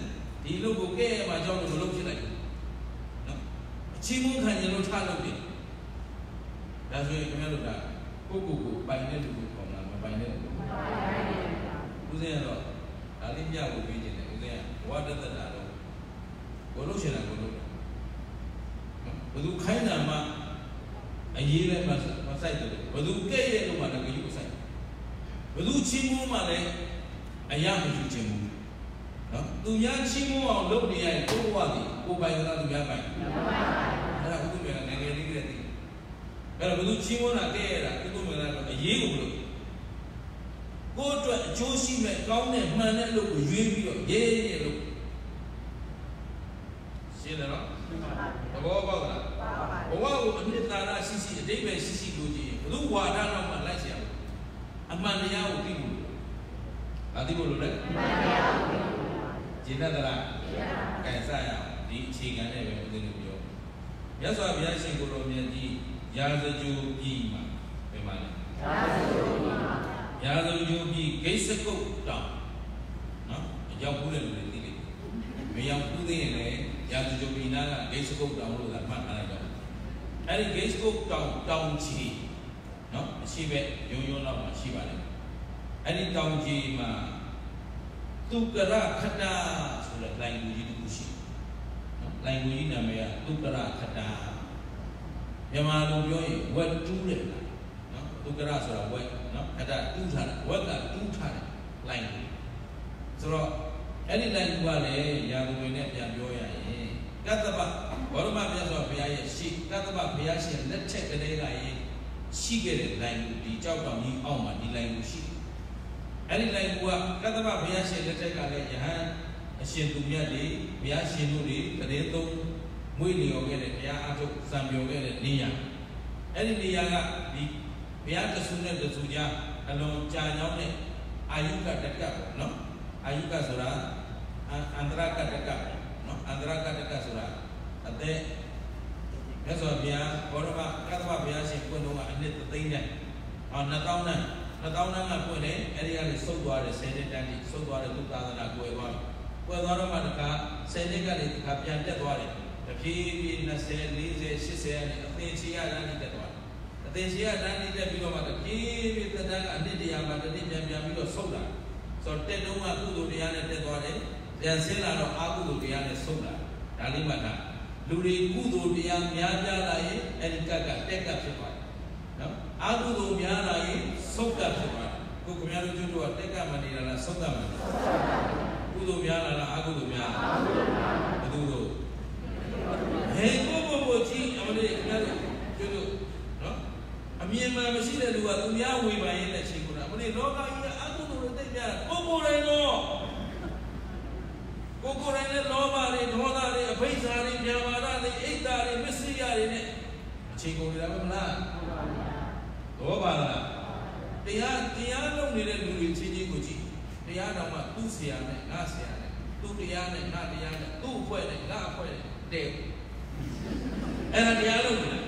ဒီလူကိုကဲ့ရဲ့မှာကြောက်လို့မလုပ်ဖြစ်လိုက်ဘူးနော်ချီးမွမ်းခံကျင်လို့ထားလို့တယ်ဒါဆိုရင်ခင်ဗျားတို့ကကိုကိုကိုပိုင်တဲ့လူကိုခေါ်လာမပိုင်တဲ့လူကိုဦးဇင်းကတော့ဒါလေးပြဖို့ပြီးနေတယ်ဦးဇင်းကဘဝတသက်တာတော့ကိုလို့ရှင်တာကိုလို့ ဘယ်သူခိုင်းတာမှအရေးလည်းမမဆိုင်တယ်ဘယ်သူကဲ့ရဲ့လို့မှလည်းကြည့်မဆိုင်ဘယ်သူချင်းမိုးမှလည်းအရာမယူချင်ဘူးနော်သူများချင်းမိုးအောင်လုပ်နေရရင်ကိုယ်ဘဝဒီကိုယ်ပိုင်ကသူများပိုင်အဲ့ဒါဥပ္ပမေကငယ်ငယ်လေးကတည်းကအဲ့တော့ဘယ်သူချင်းမိုးတာကဲ့ရဲ့တာဥပ္ပမေကတော့အရေးကိုမလုပ်ကိုယ့်အတွက်အကျိုးရှိမဲ့ကောင်းတဲ့မှန်တဲ့အလုပ်ကိုရွေးပြီးတော့ရေးရေးလုပ် ရာဇကြိုပြည်မှာဘယ်မှာလဲရာဇကြိုပြည်မှာရာဇကြိုပြည်ဂိတ်စကုတ်တောင်နော်အရောက်ဘူးတဲ့လူတွေသိတယ်မရောက်ဘူးသေးရင်လည်းရာဇကြိုပြည်နာကဂိတ်စကုတ်တောင်လို့သာမှတ်ထားလိုက်တော့အဲ့ဒီဂိတ်စကုတ်တောင်တောင်ချီနော်အရှိပဲရုံရုံတော့မှရှိပါလိမ့်မယ်အဲ့ဒီတောင်ကြီးမှာသူကရခတ္တဆိုတဲ့လိုင်လူကြီးတစ်ခုရှိနော်လိုင်လူကြီးနာမည်ကသူကရခတ္တ မြန်မာလိုပြောရင်ဝက်တူးတယ်လားနော်သူကရဆိုတာဝက်နော်ခတ္တတူးထားတယ်ဝက်ကတူးထားတယ်လိုင်လူဆိုတော့အဲ့ဒီလိုင်လူကလည်းရာဇဝင်နဲ့ပြန်ပြောရရင်ကတ္တပဘောရမမြတ်စွာဘုရားရဲ့ရှိကတ္တပဘုရားရှင်လက်ထက်ကလေးကရင်ရှိခဲ့တဲ့လိုင်လူဒီကြောက်တောင်ကြီးအောက်မှာဒီလိုင်လူရှိတယ်အဲ့ဒီလိုင်ကူကကတ္တဗဘုရားရှင်လက်ထက်ကလည်းယဟန်အရှင်သူမြတ်တွေဘုရားရှင်တို့တွေတရေသုံး မွေးလျော်ခဲ့တဲ့ဘုရားအထုစံပြောခဲ့တဲ့နေရာအဲ့ဒီနေရာကဒီဘုရားတဆူနဲ့တဆူကြားအလွန်ကြာညောင်းတဲ့အာယုကတကပေါ့နော်အာယုကဆိုတာအန္တရကတကနော်အန္တရကတကဆိုတာအသက်မြတ်စွာဘုရားဘောရမကတ္တဗဘုရားရှင်ကိုယ်တော်ကအနှစ်သိန်းနဲ့အော်2000နဲ့2000တန်းကပွင့်တယ်အဲ့ဒီကနေဆုတ်သွားတယ်10နှစ်တန်းကြီးဆုတ်သွားတယ်လူသာသနာကိုယ်သွားတယ်ကိုယ်သွားတော့မှတခါ10နှစ်ကနေတခါပြန်တက်သွားတယ် တဖြည်းဖြည်း20 40 80နဲ့အသင်ချီရတန်းကြီးတက်သွားတယ်အသင်ချီရတန်းကြီးတက်ပြီးတော့မှတဖြည်းဖြည်းသက်တမ်းကအနှစ်တရာမှတစ်နှစ်ပြန်ပြန်ပြီးတော့ဆုတ်လာဆိုတော့တက်တုံးကကုသိုလ်တရားနဲ့တက်သွားတယ်ပြန်ဆင်းလာတော့အကုသိုလ်တရားနဲ့ဆုတ်လာဒါလေးမှတ်တာလူတွေကုသိုလ်တရားများပြားလာရင်အဲ့ဒီကတ်ကတက်ကပ်ဖြစ်သွားတယ်နော်အာဟုသို့များလာရင်ဆုတ်ကပ်ဖြစ်သွားတယ်ကိုခင်ဗျားတို့တို့ကတက်ကပ်မနေတာလားဆုတ်ကပ်မနေတာကုသိုလ်များလာလားအာဟုသို့များလားဘယ်သူတို့ ဟေကိုကိုကိုကြည့်အမလေးခင်ဗျားတို့တို့တို့နော်အမြင်မှမရှိတဲ့လူကသူများဝေဖန်ရင်လည်းချိန်ကုန်တာအမလေးလောကကြီးကအာဟုသို့တွေသိများကိုကိုယ်တိုင်တော့ကိုကိုယ်တိုင်လည်းလောဘတွေဒေါသတွေအဘိဓါတွေမြာမာရတွေအိတ်တာတွေမစ္စရိယတွေနဲ့အချိန်ကုန်နေတာမလားတော့ပါလားတရားတရားလုပ်နေတဲ့လူတွေချင်းချင်းကိုကြည့်တရားတော်မှသူ့ဆရာနဲ့ငါဆရာနဲ့သူ့တရားနဲ့ငါတရားနဲ့သူ့အဖွဲ့နဲ့ငါအဖွဲ့နဲ့တဲ့ အဲ့ဒါတရားလုပ်နေတာ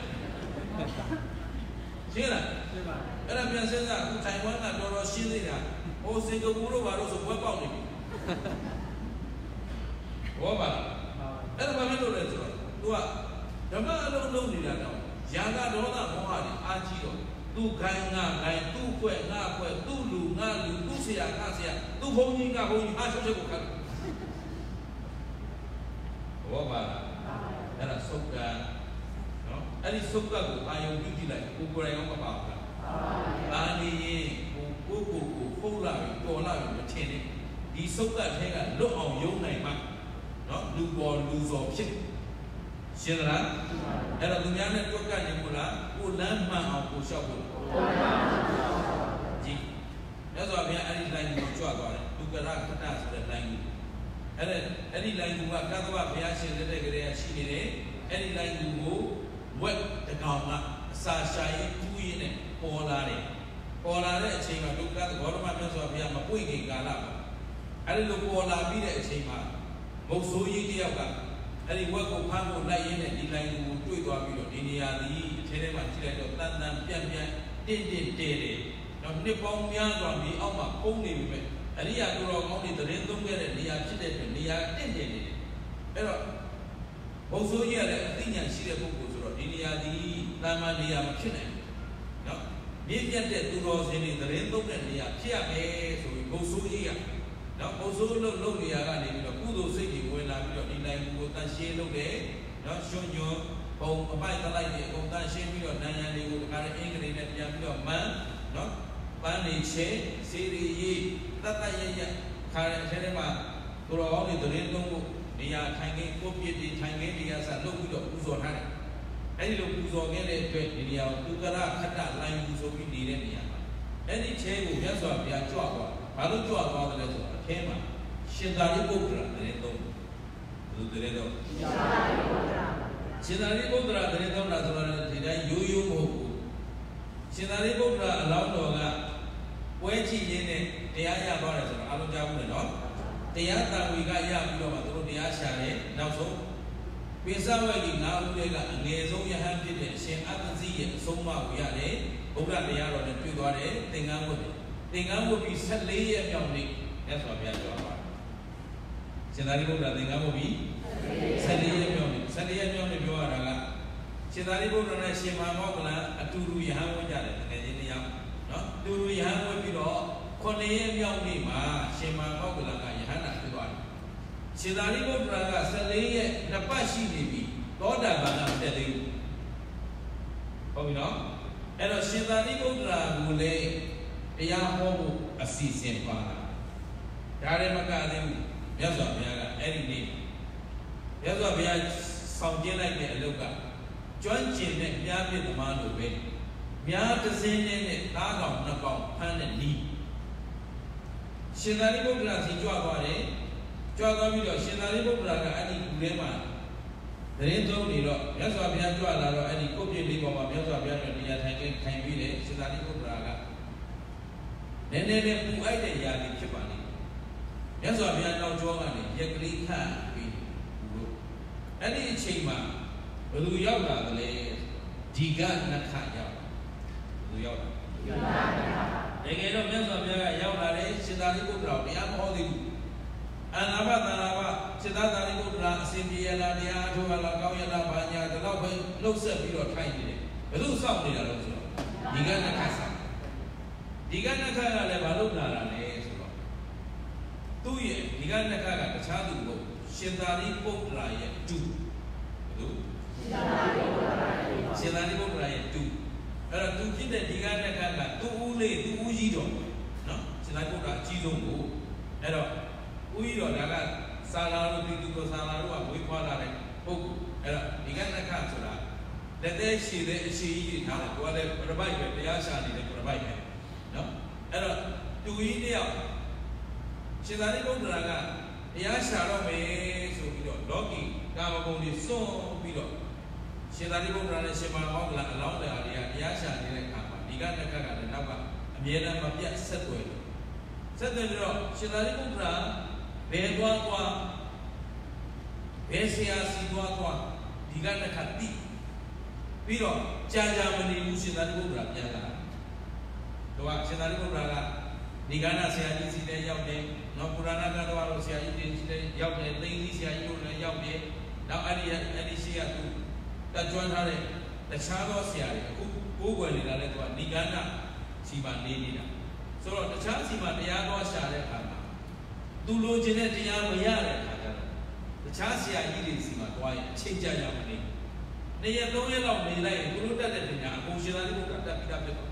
ရှင်းလားရှင်းပါအဲ့ဒါပြန်စဉ်းစားအခုထိုင်ဝမ်ကတော်တော်ရှင်းသေးတာဟိုစင်ကာပူတို့ဘာလို့ဆိုဘွဲပေါက်နေပြီဘောပါအဲ့ဒါဘာဖြစ်လို့လဲဆိုတော့ तू ကဓမ္မအလုံးလုံးနေတာတော့ယာကဒေါသမောဟတွေအာကြီးတော့သူခိုင်းငါခိုင်းသူ့ဖွဲ့ငါဖွဲ့သူ့လူငါလူသူ့ဆရာငါဆရာသူ့ဘုန်းကြီးငါဘုန်းကြီးအားချုပ်ချက်ကိုခတ်ဘောပါအဲ့ ဒါသုတ်ကနော်အဲ့ဒီသုတ်ကကိုအာယုံပြုကြည့်လိုက်ကိုကိုယ်တိုင်ရောမပါဘူးလားပါနေရင်ကိုကိုကိုကိုဖုတ်လာပြီးတော်လာပြီးမထင်နဲ့ဒီသုတ်ကထဲကလွတ်အောင်ယုံနိုင်မှနော်လူပေါ်လူစော်ဖြစ်ရှင်းလားအဲ့တော့သူများနဲ့တွက်ကနေမို့လားကိုလမ်းမှန်အောင်ကိုလျှောက်ဖို့ကြည့်ရသော်ဗျာအဲ့ဒီ line ကိုကြွသွားတယ်ဒုက္ခရခတဆိုတဲ့ line ကိုအဲ့ဒါအဲ့ဒီ line ကကသဗ္ဗဘုရားရှင်လက်ထက်ကလေးကရှိနေတယ် အဲ့ဒီ line ကိုဝက်တကောင်ကအစာရှာရင်ကျူးရင်းနဲ့ပေါ်လာတယ်ပေါ်လာတဲ့အချိန်မှာဒုက္ခသဘောဓမ္မမြတ်စွာဘုရားမပွင့်ခင်ကာလမှာအဲ့ဒီလိုပေါ်လာပြီးတဲ့အချိန်မှာမုတ်ဆိုးကြီးတယောက်ကအဲ့ဒီဝက်ကိုဖမ်းဖို့လိုက်ရင်းနဲ့ဒီလိုင်းကိုတွေ့သွားပြီးတော့ဒီနေရာသည်အထဲထဲမှာကြည့်လိုက်တော့တန်တန်ပြန့်ပြန့်တင့်တင့်တဲတယ်နော်နှစ်ပေါင်းများစွာမြေအောက်မှာပုံနေပြီပဲအရိယာသူတော်ကောင်းတွေသတင်းသုံးခဲ့တဲ့နေရာဖြစ်တဲ့အတွက်နေရာတင့်တယ်နေတယ်အဲ့တော့ ဘုံဆိုးကြီးကလည်းအသိဉာဏ်ရှိတဲ့ပုဂ္ဂိုလ်ဆိုတော့ဒီနေရာဒီတာမန်နေရာမဖြစ်နိုင်ဘူးနော်မြင့်မြတ်တဲ့သူတော်စင်တွေသတင်းသုံးတဲ့နေရာဖြစ်ရမယ်ဆိုပြီးဘုံဆိုးကြီးကနော်ဘုံဆိုးလို့လုပ်နေရာကနေပြီးတော့ကုသိုလ်စိတ်တွေဝင်လာပြီးတော့ဒီတိုင်းကိုတန်ရှင်းလုပ်တယ်နော်ရွှွညွန်ဘုံအပိုက်တလိုက်တွေအကုန်တန်ရှင်းပြီးတော့နန်းရံတွေကိုဒီကနေ့အင်္ဂလိပ်နဲ့ပြန်ပြီးတော့မန်းနော်ပန်းနေချေစီရီရေးတတ်တရရခါရအထဲမှာသူတော်ကောင်းတွေသတင်းသုံးဖို့ နေရာထိုင်ခင်းကိုပြည့်တည်ထိုင်ခင်းနေရာစားလုပ်ပြီးတော့ပူဇော်ထားတယ်အဲ့ဒီလိုပူဇော်ခဲ့တဲ့အတွက်ဒီနေရာကိုသူကရခတ္တလိုင်းပူဇော်ပြီးနေတဲ့နေရာမှာအဲ့ဒီချဲကိုမြတ်စွာဘုရားကြွသွားဘာလို့ကြွသွားတယ်လဲဆိုတော့အထဲမှာရှင်သာရိပုတ္တရာသတင်းသုံးဘယ်သူသတင်းသုံးရှင်သာရိပုတ္တရာသတင်းသုံးတာဆိုတော့ဒီတိုင်းရိုးရိုးမဟုတ်ဘူးရှင်သာရိပုတ္တရာအလောင်းတော်ကပွဲကြည့်ရင်းနဲ့တရားရသွားတယ်ဆိုတော့အားလုံးကြားဘူးလေနော်တရားတန်ဝေကရပြီးတော့မှသူ တို့တရားရှာတယ်နောက်ဆုံးပိစဝေကြီးငါးဦးတွေကအငယ်ဆုံးယဟန်ဖြစ်တဲ့အရှင်အတ္တဇိရဲ့အဆုံးအမကိုရတယ်ဗုဒ္ဓတရားတော်နဲ့တွေ့သွားတယ်သင်္ကန်းဝတ်တယ်သင်္ကန်းဝတ်ပြီး14ရက်မြောက်နေ့မြတ်စွာဘုရားကြွားပါတယ်ရှင်သာရိပုတ္တရာသင်္ကန်းဝတ်ပြီး14ရက်မြောက်နေ့14ရက်မြောက်နေ့ပြောရတာကရှင်သာရိပုတ္တရာနဲ့ရှင်မမောကလန်အတူတူယဟန်ဝတ်ကြတယ်ငယ်ချင်းတစ်ယောက်နော်အတူတူယဟန်ဝတ်ပြီးတော့ခုနှစ်ရက်မြောက်နေ့မှာရှင်မမောကလန်ကယဟန်တာဖြစ်သွားတယ် ရှင်သာရိပုတ္တရာက14ရက်နှစ်ပတ်ရှိနေပြီသောတာပန်ကတက်သေးဘူးဟုတ်ပြီနော်အဲ့တော့ရှင်သာရိပုတ္တရာကိုလည်းတရားဟောဖို့အစီအစဉ်ပါလာဒါလည်းမကသေးဘူးမြတ်စွာဘုရားကအဲ့ဒီနေ့မြတ်စွာဘုရားဆောင်ကျင်းလိုက်တဲ့အလုပ်ကကျွမ်းကျင်တဲ့မြားပြစ်သမားလိုပဲမြားတစ်စင်းနဲ့သားကောင်နှစ်ကောင်ဖမ်းတဲ့နီးရှင်သာရိပုတ္တရာစီကြွသွားတယ် ကြွသွားပြီးတော့ရှင်သာရိပုတ္တရာကအဲ့ဒီကူထဲမှာသတင်းသုံးနေတော့မြတ်စွာဘုရားကြွလာတော့အဲ့ဒီကုတ်ပြင်းလေးပေါ်မှာမြတ်စွာဘုရားနဲ့တရားထိုင်ခဲ့ထိုင်ပြီးတယ်ရှင်သာရိပုတ္တရာကနည်းနည်းလေးပူအိုက်တဲ့ຢာလေးဖြစ်ပါလိမ့်မြတ်စွာဘုရားနောက်ကျောကနေရက်ကလေးခန့်ပြီးပူလို့အဲ့ဒီအချိန်မှာဘယ်သူရောက်လာသလဲဒီကနခရောက်ဘယ်သူရောက်လာတကယ်တော့မြတ်စွာဘုရားကရောက်လာတယ်ရှင်သာရိပုတ္တရာတရားမဟောသေးဘူး အနာဘသနာဘစေတသာရိပုတ္တရာအစဉ်ပြေရလာတရားအထုရလာကောင်းရလာဘာညာဒီတော့ပဲလှုပ်ဆက်ပြီးတော့ထိုင်နေတယ်ဘယ်လိုစောင့်နေတာလဲဆိုတော့ဒီကနခဆောက်ဒီကနခကလည်းဘာလို့လာတာလဲဆိုတော့သူ့ရဲ့ဒီကနခကတခြားသူမဟုတ်ရှင်သာရိပုတ္တရာရဲ့တူဘယ်လိုရှင်သာရိပုတ္တရာရဲ့တူအဲ့တော့သူဖြစ်တဲ့ဒီကနခကသူ့ဦးလေးသူ့ဦးကြီးတော်နော်ရှင်သာရိပုတ္တရာအကြီးဆုံးကိုအဲ့တော့ဦးကြီးတော်ဒါကစာလာတို့ဒီသူကိုစာလာတို့ကဝေးခွာလာတဲ့ပုဂ္ဂိုလ်အဲ့တော့ဒီကနခဆိုတာလက်သေးရှိတဲ့အရှိကြီးထားတယ်သူကလည်း ပြပိုက်ပဲတရားရှာနေတဲ့ပြပိုက်ပဲနော်အဲ့တော့တူကြီးတယောက်ရှင်သာရိပုတ္တရာကတရားရှာတော့မယ်ဆိုပြီးတော့လောကီကာမဂုဏ်တွေစွန့်ပြီးတော့ရှင်သာရိပုတ္တရာနဲ့ရှင်မမောကလအလောင်းတရားတွေကတရားရှာနေတဲ့အခါမှာဒီကနခကလည်းနောက်ကအမြဲတမ်းမပြတ်ဆက်သွယ်တယ်ဆက်သွယ်ပြီးတော့ရှင်သာရိပုတ္တရာဘယ်သွားသွားဘယ်ဆရာစီသွားသွားဒီကနခတိ ပြီးတော့ကြာကြာမနေဘူးရှင်သာရိပုတ္တရာပြန်လာတော့ရှင်သာရိပုတ္တရာကဒီကနာဆရာကြီးစီတဲ့ရောက်တယ်နော်ပုရဏကတော့လို့ဆရာကြီးတွေစီတဲ့ရောက်တယ်သိင်းကြီးဆရာကြီးတို့လည်းရောက်တယ်နောက်အဲ့ဒီအဲ့ဒီရှိရသူတကြွထားတဲ့တခြားသောဆရာတွေအခုကိုးကွယ်နေတာလည်းသူကဒီကနာစီပါနေနေတာဆိုတော့တခြားစီမှာတရားတော်ရှာတဲ့အခါမှာသူလိုချင်တဲ့တရားမရတဲ့အခါကျတော့တခြားဆရာကြီးတွေစီမှာတွားရင်အချိန်ကြာရမနေ နေရသုံးရက်လောက်နေလိုက်ရင်သူတို့တက်တဲ့ပညာအကုန်ရှင်သာရိပုတ္တရာတက်ပြီးသားဖြစ်သွား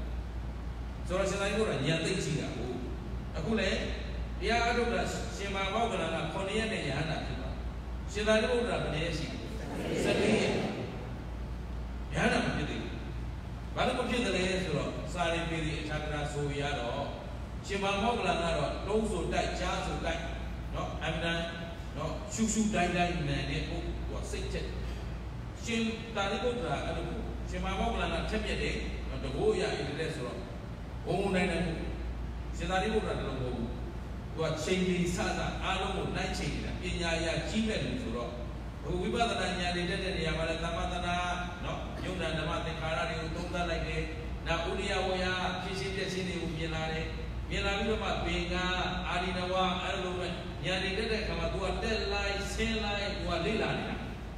ဆိုတော့ရှင်သာရိပုတ္တရာဉာဏ်သိကြည့်တာကိုအခုလည်းတရားအထုတ်တာရှင်မာဘောကလန်က9ရက်နဲ့ရဟန္တာဖြစ်သွားရှင်သာရိပုတ္တရာဘယ်နည်းရှိလဲ14ရက်ရဟန္တာမဖြစ်သေးဘူးဘာလို့မဖြစ်သလဲဆိုတော့စာရင်ပေဒီအထာကရာဆိုရတော့ရှင်မာဘောကလန်ကတော့လုံးဆိုတိုက်ကြားဆိုတိုက်နော်အမှန်တန်နော်ရှုရှုတိုင်းတိုင်းနဲ့နဲ့ဟိုဟိုစိတ်ချက် ရှင်သာရိပုတ္တရာအဲ့လိုရှင်မာဘောကလန်ကထက်မြက်တယ်နော်တကိုးရရတယ်လဲဆိုတော့ဘုံတိုင်းတိုင်းရှင်သာရိပုတ္တရာလည်းမဟုတ်ဘူးသူကချိန်ပြီးစစအားလုံးကိုနိုင်ချိန်နေတာပညာရကြီးမဲ့လူဆိုတော့ဟိုဝိပဿနာဉာဏ်တွေတက်တဲ့နေရာမှာလည်းသမထနာနော်ယုံနာဓမ္မသင်္ခါရတွေကိုသုံးသပ်လိုက်တယ်။နောက်ဥရိယဝေယမြင်လာပြီးတော့မှပင်ကအာရိနဝအဲ့လိုပဲညာနေတက်တဲ့ခါမှာ तू ကတက်လိုက်ဆင်းလိုက် तू ကလေ့လာနေတာ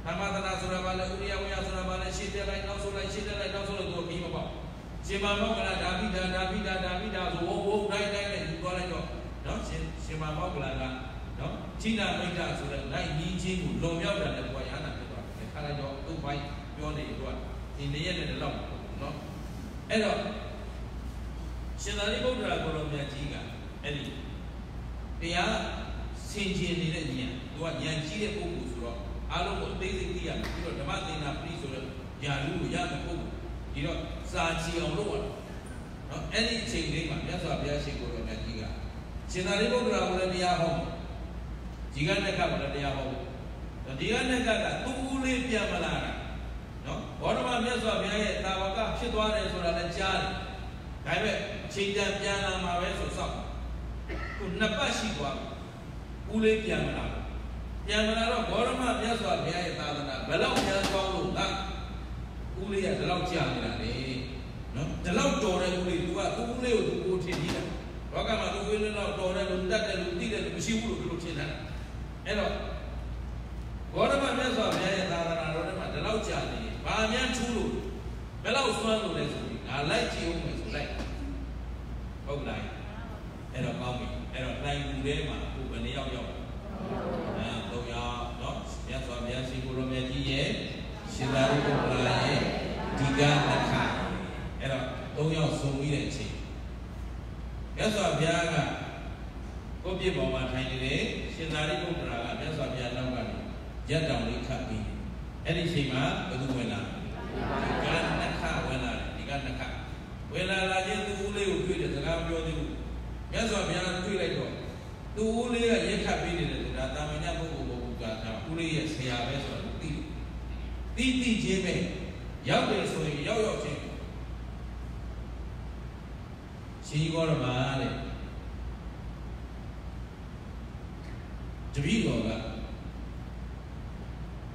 ဓမ္မသနာဆိုတာဘာလဲဥရိယဝိယဆိုတာဘာလဲရှေ့တက်လိုက်နောက်ဆုံးလိုက်ရှေ့တက်လိုက်နောက်ဆုံးလို့သူကပြီးမပေါက်ရှင်ဘာမောကလာဒါပိဒါဒါပိဒါဒါပိဒါဆိုဝုတ်ဝုတ်တိုင်းတိုင်းနဲ့ယူသွားလိုက်တော့နော်ရှင်ရှင်ဘာမောကလာကနော်ချိနာမိတ်တာဆိုတဲ့နိုင်ကြီးချင်းကိုလွန်မြောက်တာလည်းဘုရားရဟနာဖြစ်သွားတယ်ခါလိုက်တော့သူ့ဘိုင်းပြောနေတော့ဒီနေ့ရက်နဲ့တော့နော်အဲ့တော့ရှင်သာရိပုတ္တရာကိုလိုမြတ်ကြီးကအဲ့ဒီတရားဆင်ခြင်နေတဲ့ဉာဏ်သူကဉာဏ်ကြီးတဲ့ပုဂ္ဂိုလ်ဆိုတော့ အားလုံးကိုအသေးစိတ်သိရမယ်ပြီးတော့ဓမ္မသင်္နာပရိဆိုတဲ့ဉာဏ်လူကိုရတဲ့ပုဂ္ဂိုလ်ဒီတော့စာချီအောင်လုပ်ရတာနော်အဲ့ဒီအချိန်လေးမှာမြတ်စွာဘုရားရှင်ကိုရောမြတ်ကြီးကရှင်သာရိပုတ္တရာကိုလည်းတရားဟောဒီကနေ့ကလည်းတရားဟောဒီကနေ့ကသူ့ဦးလေးပြန်မလာတာနော်ဘောဓမမြတ်စွာဘုရားရဲ့တာဝကဖြစ်သွားတယ်ဆိုတာလည်းကြားတယ်ဒါပေမဲ့အချိန်တန်ပြန်လာမှာပဲဆိုတော့ခုနှစ်ပတ်ရှိသွားပြီဦးလေးပြန်မလာဘူး ပြန်မလာတော့ဘောရမမြတ်စွာဘုရားရဲ့သာသနာဘယ်လောက်ပြန်ကောင်းလို့ငါဦးလေးကဒီလောက်ကြာနေတာလေနော်ဒီလောက်တော်တဲ့ဦးလေး तू ကသူ့ဦးလေးကိုသူကိုထင်ကြည့်တာဘောကမှာသူဦးလေးတော့တော်တယ်လို့တတ်တယ်လို့သိတယ်လို့မရှိဘူးလို့သူတို့ထင်တာအဲ့တော့ဘောရမမြတ်စွာဘုရားရဲ့သာသနာတော်ထဲမှာဒီလောက်ကြာနေဘာများထူးလို့ဘယ်လောက်စွမ်းလို့လဲဆိုပြီးငါလိုက်ကြည့်အောင်မယ်ဆိုလိုက်ဟုတ်လားအဲ့တော့ကောင်းပြီအဲ့တော့တိုင်လူထဲမှာကိုယ်ဘယ်နှယောက်ရောက်အဲတော့ရနော်မြတ်စွာဘုရားရှင်ကိုရောမြတ်ကြီးရဲ့ ရှင်သာရိပုတ္တရာရဲ့ဒီကနှစ်ခါအဲ့တော့သုံးယောက်ဆုံပြီးတဲ့အချိန်မြတ်စွာဘုရားကကိုပြစ်ပေါ်မှာထိုင်နေတယ်ရှင်သာရိပုတ္တရာကမြတ်စွာဘုရားနောက်ကနေရက်တောင်လေးခတ်ပြီးအဲ့ဒီအချိန်မှာဘယ်သူဝင်လာဒီကနှစ်ခါဝင်လာတယ်ဒီကနှစ်ခါဝင်လာလာချင်းသူ့ဦးလေးကိုတွေ့တယ်စကားပြောသေးဘူးမြတ်စွာဘုရားတွေ့လိုက်တော့သူ့ဦးလေးကရက်ခတ်ပြီးနေတယ်ဆိုတာတာမညပုဂ္ဂိုလ်ဘုရားကဦးလေးရဲ့ဆရာပဲဆိုတော့သိတယ် သိသိချင်းပဲရောက်တယ်ဆိုရင်ရောက်ရောက်ချင်းရှင်ကြီးဘောရမှာတဲ့တပည့်တော်က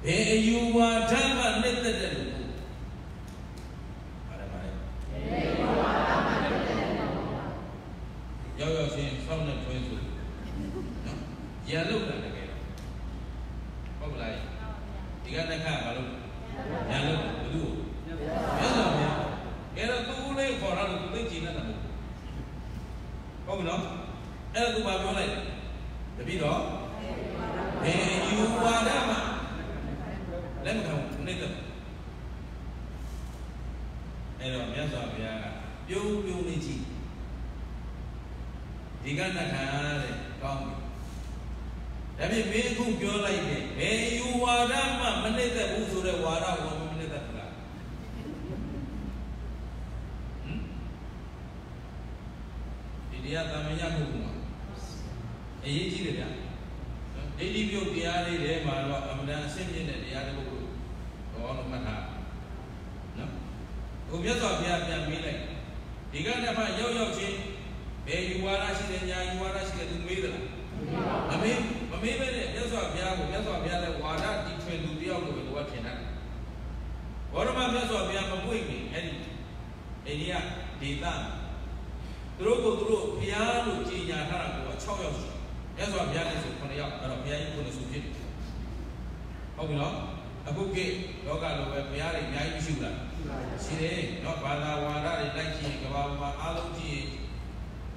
ဘယ်အယူဝါဒမှနဲ့သက်တဲ့လူကိုပါတယ်ပါတယ်ရောက်ရောက်ချင်းစောင့်နေထွင်းဆိုနော်ရန်လို့တာတကယ်ဟုတ်ကလားဒီကနေ့ခါမလို့ ရန်လို့ဘယ်သူမြတ်စွာဘုရားအဲ့တော့သူ့လေးခေါ်ရလို့သူသိချင်နေတာမဟုတ်ဟုတ်ပြီနော်အဲ့တော့သူပြောလိုက်တပည့်တော်ဘယ်အယူဝါဒမှလက်မခံဘူးနေတယ်အဲ့တော့မြတ်စွာဘုရားကပြုံးပြုံးနေကြည့်ဒီကနခါတဲ့ကောင်းပြီ ဒါဖြင့်မင်းအခုပြောလိုက်တယ်ဘယ်ယူဝါဒမှမနစ်သက်ဘူးဆိုတဲ့ဝါဒကိုမနစ်သက်ဘူးလားဟမ်ဒီတရားတာမညမှုမှာအရေးကြီးတယ်ဗျာဒိဋ္ဌိပြုတ်တရားလေးတွေမှာတော့အမှန်တန်အဆင့်မြင့်တဲ့တရားတစ်ခုကိုတော့မှတ်ထားနော်ဘုမြတ်စွာဘုရားပြန်မေးလိုက်ဒီကနေ့မှရောက်ရောက်ချင်းဘယ်ယူဝါဒရှိတယ်ညာယူဝါဒရှိတယ်သူမေးသလား မမေးမမေးပဲနဲ့မြတ်စွာဘုရားကိုမြတ်စွာဘုရားလည်းဝါဒတီထွင်သူတယောက်လို့ပဲသူကထင်တယ်ဘောရမမြတ်စွာဘုရားမပွင့်ခင်အဲ့ဒီအိန္ဒိယဒေသသူတို့ကိုသူတို့ဘုရားလို့ကြီးညာထားတာက6ယောက်ရှိမြတ်စွာဘုရားနဲ့ဆို9ယောက်အဲ့တော့ဘုရားကြီး9ဆိုဖြစ်တယ်ဟုတ်ပြီနော်အခုကိလောကလိုပဲဘုရားတွေအများကြီးမရှိဘူးလားရှိတယ်နော်ဘာသာဝါဒတွေလိုက်ကြည့်ရင်ကဘာမှာအားလုံးကြည့်ရင်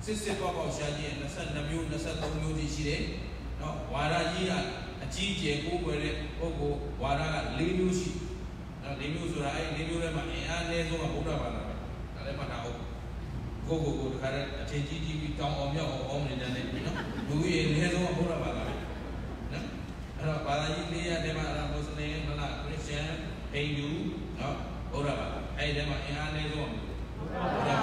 စစ်စစ်ပေါက်ပေါက်ရှာကြည့်ရင်22မျိုး23မျိုးကြီးရှိတယ်နော်ဝါဒကြီးကအကြီးကျယ်ကိုးကွယ်တဲ့ပုဂ္ဂိုလ်ဝါဒက၄မျိုးရှိနော်၄မျိုးဆိုတာအဲ့၄မျိုးထဲမှာအင်အားအနည်းဆုံးကဗုဒ္ဓဘာသာပဲဒါလည်းမှတ်ထားအောင်ကိုကိုကိုတခါတည်းအထင်ကြီးကြီးပြီးတောင်းအောင်မြောက်အောင်အောင်းနေတဲ့နေပြီနော်လူကြီးအနည်းဆုံးကဗုဒ္ဓဘာသာပဲနော်အဲ့တော့ဘာသာကြီး၄ရပ်ထဲမှာအရမုစလင်မလားခရစ်ယာန်ဟိန္ဒူနော်ဗုဒ္ဓဘာသာအဲ့ဒီထဲမှာအင်အားအနည်းဆုံးကဗုဒ္ဓဘာသာ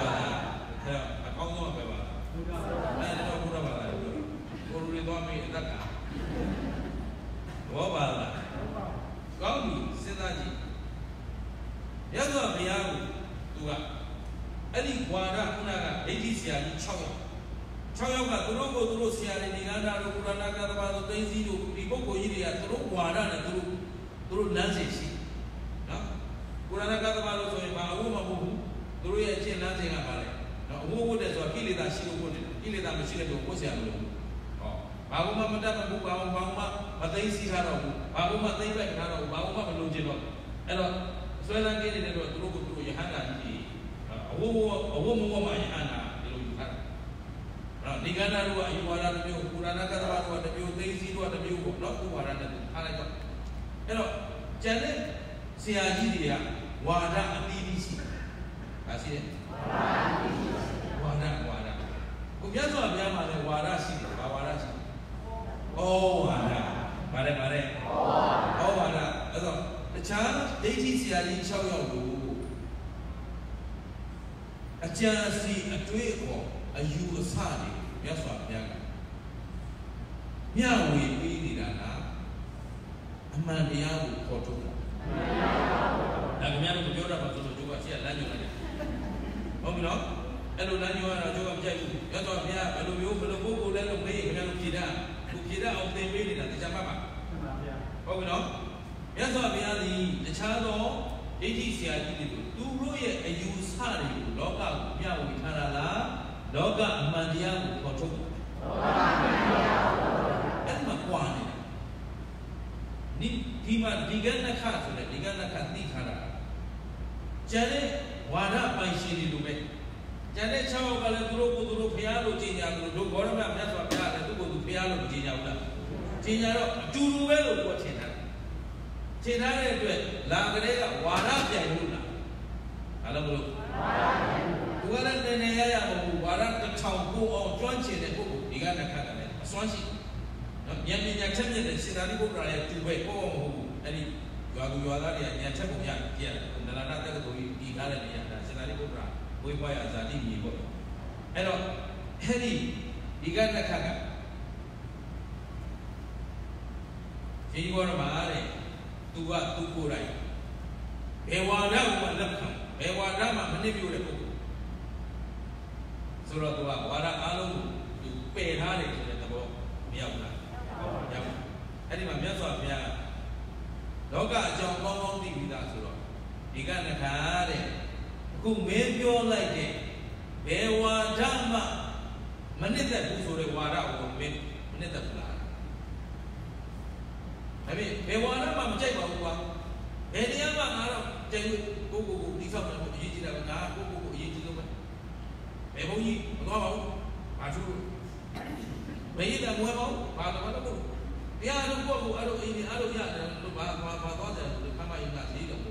တရားလို့ကိုကိုအဲ့လိုအင်းအဲ့လိုရတယ်လို့ဘာဘာဘာသွားတယ်ခမယုံကလေးတော့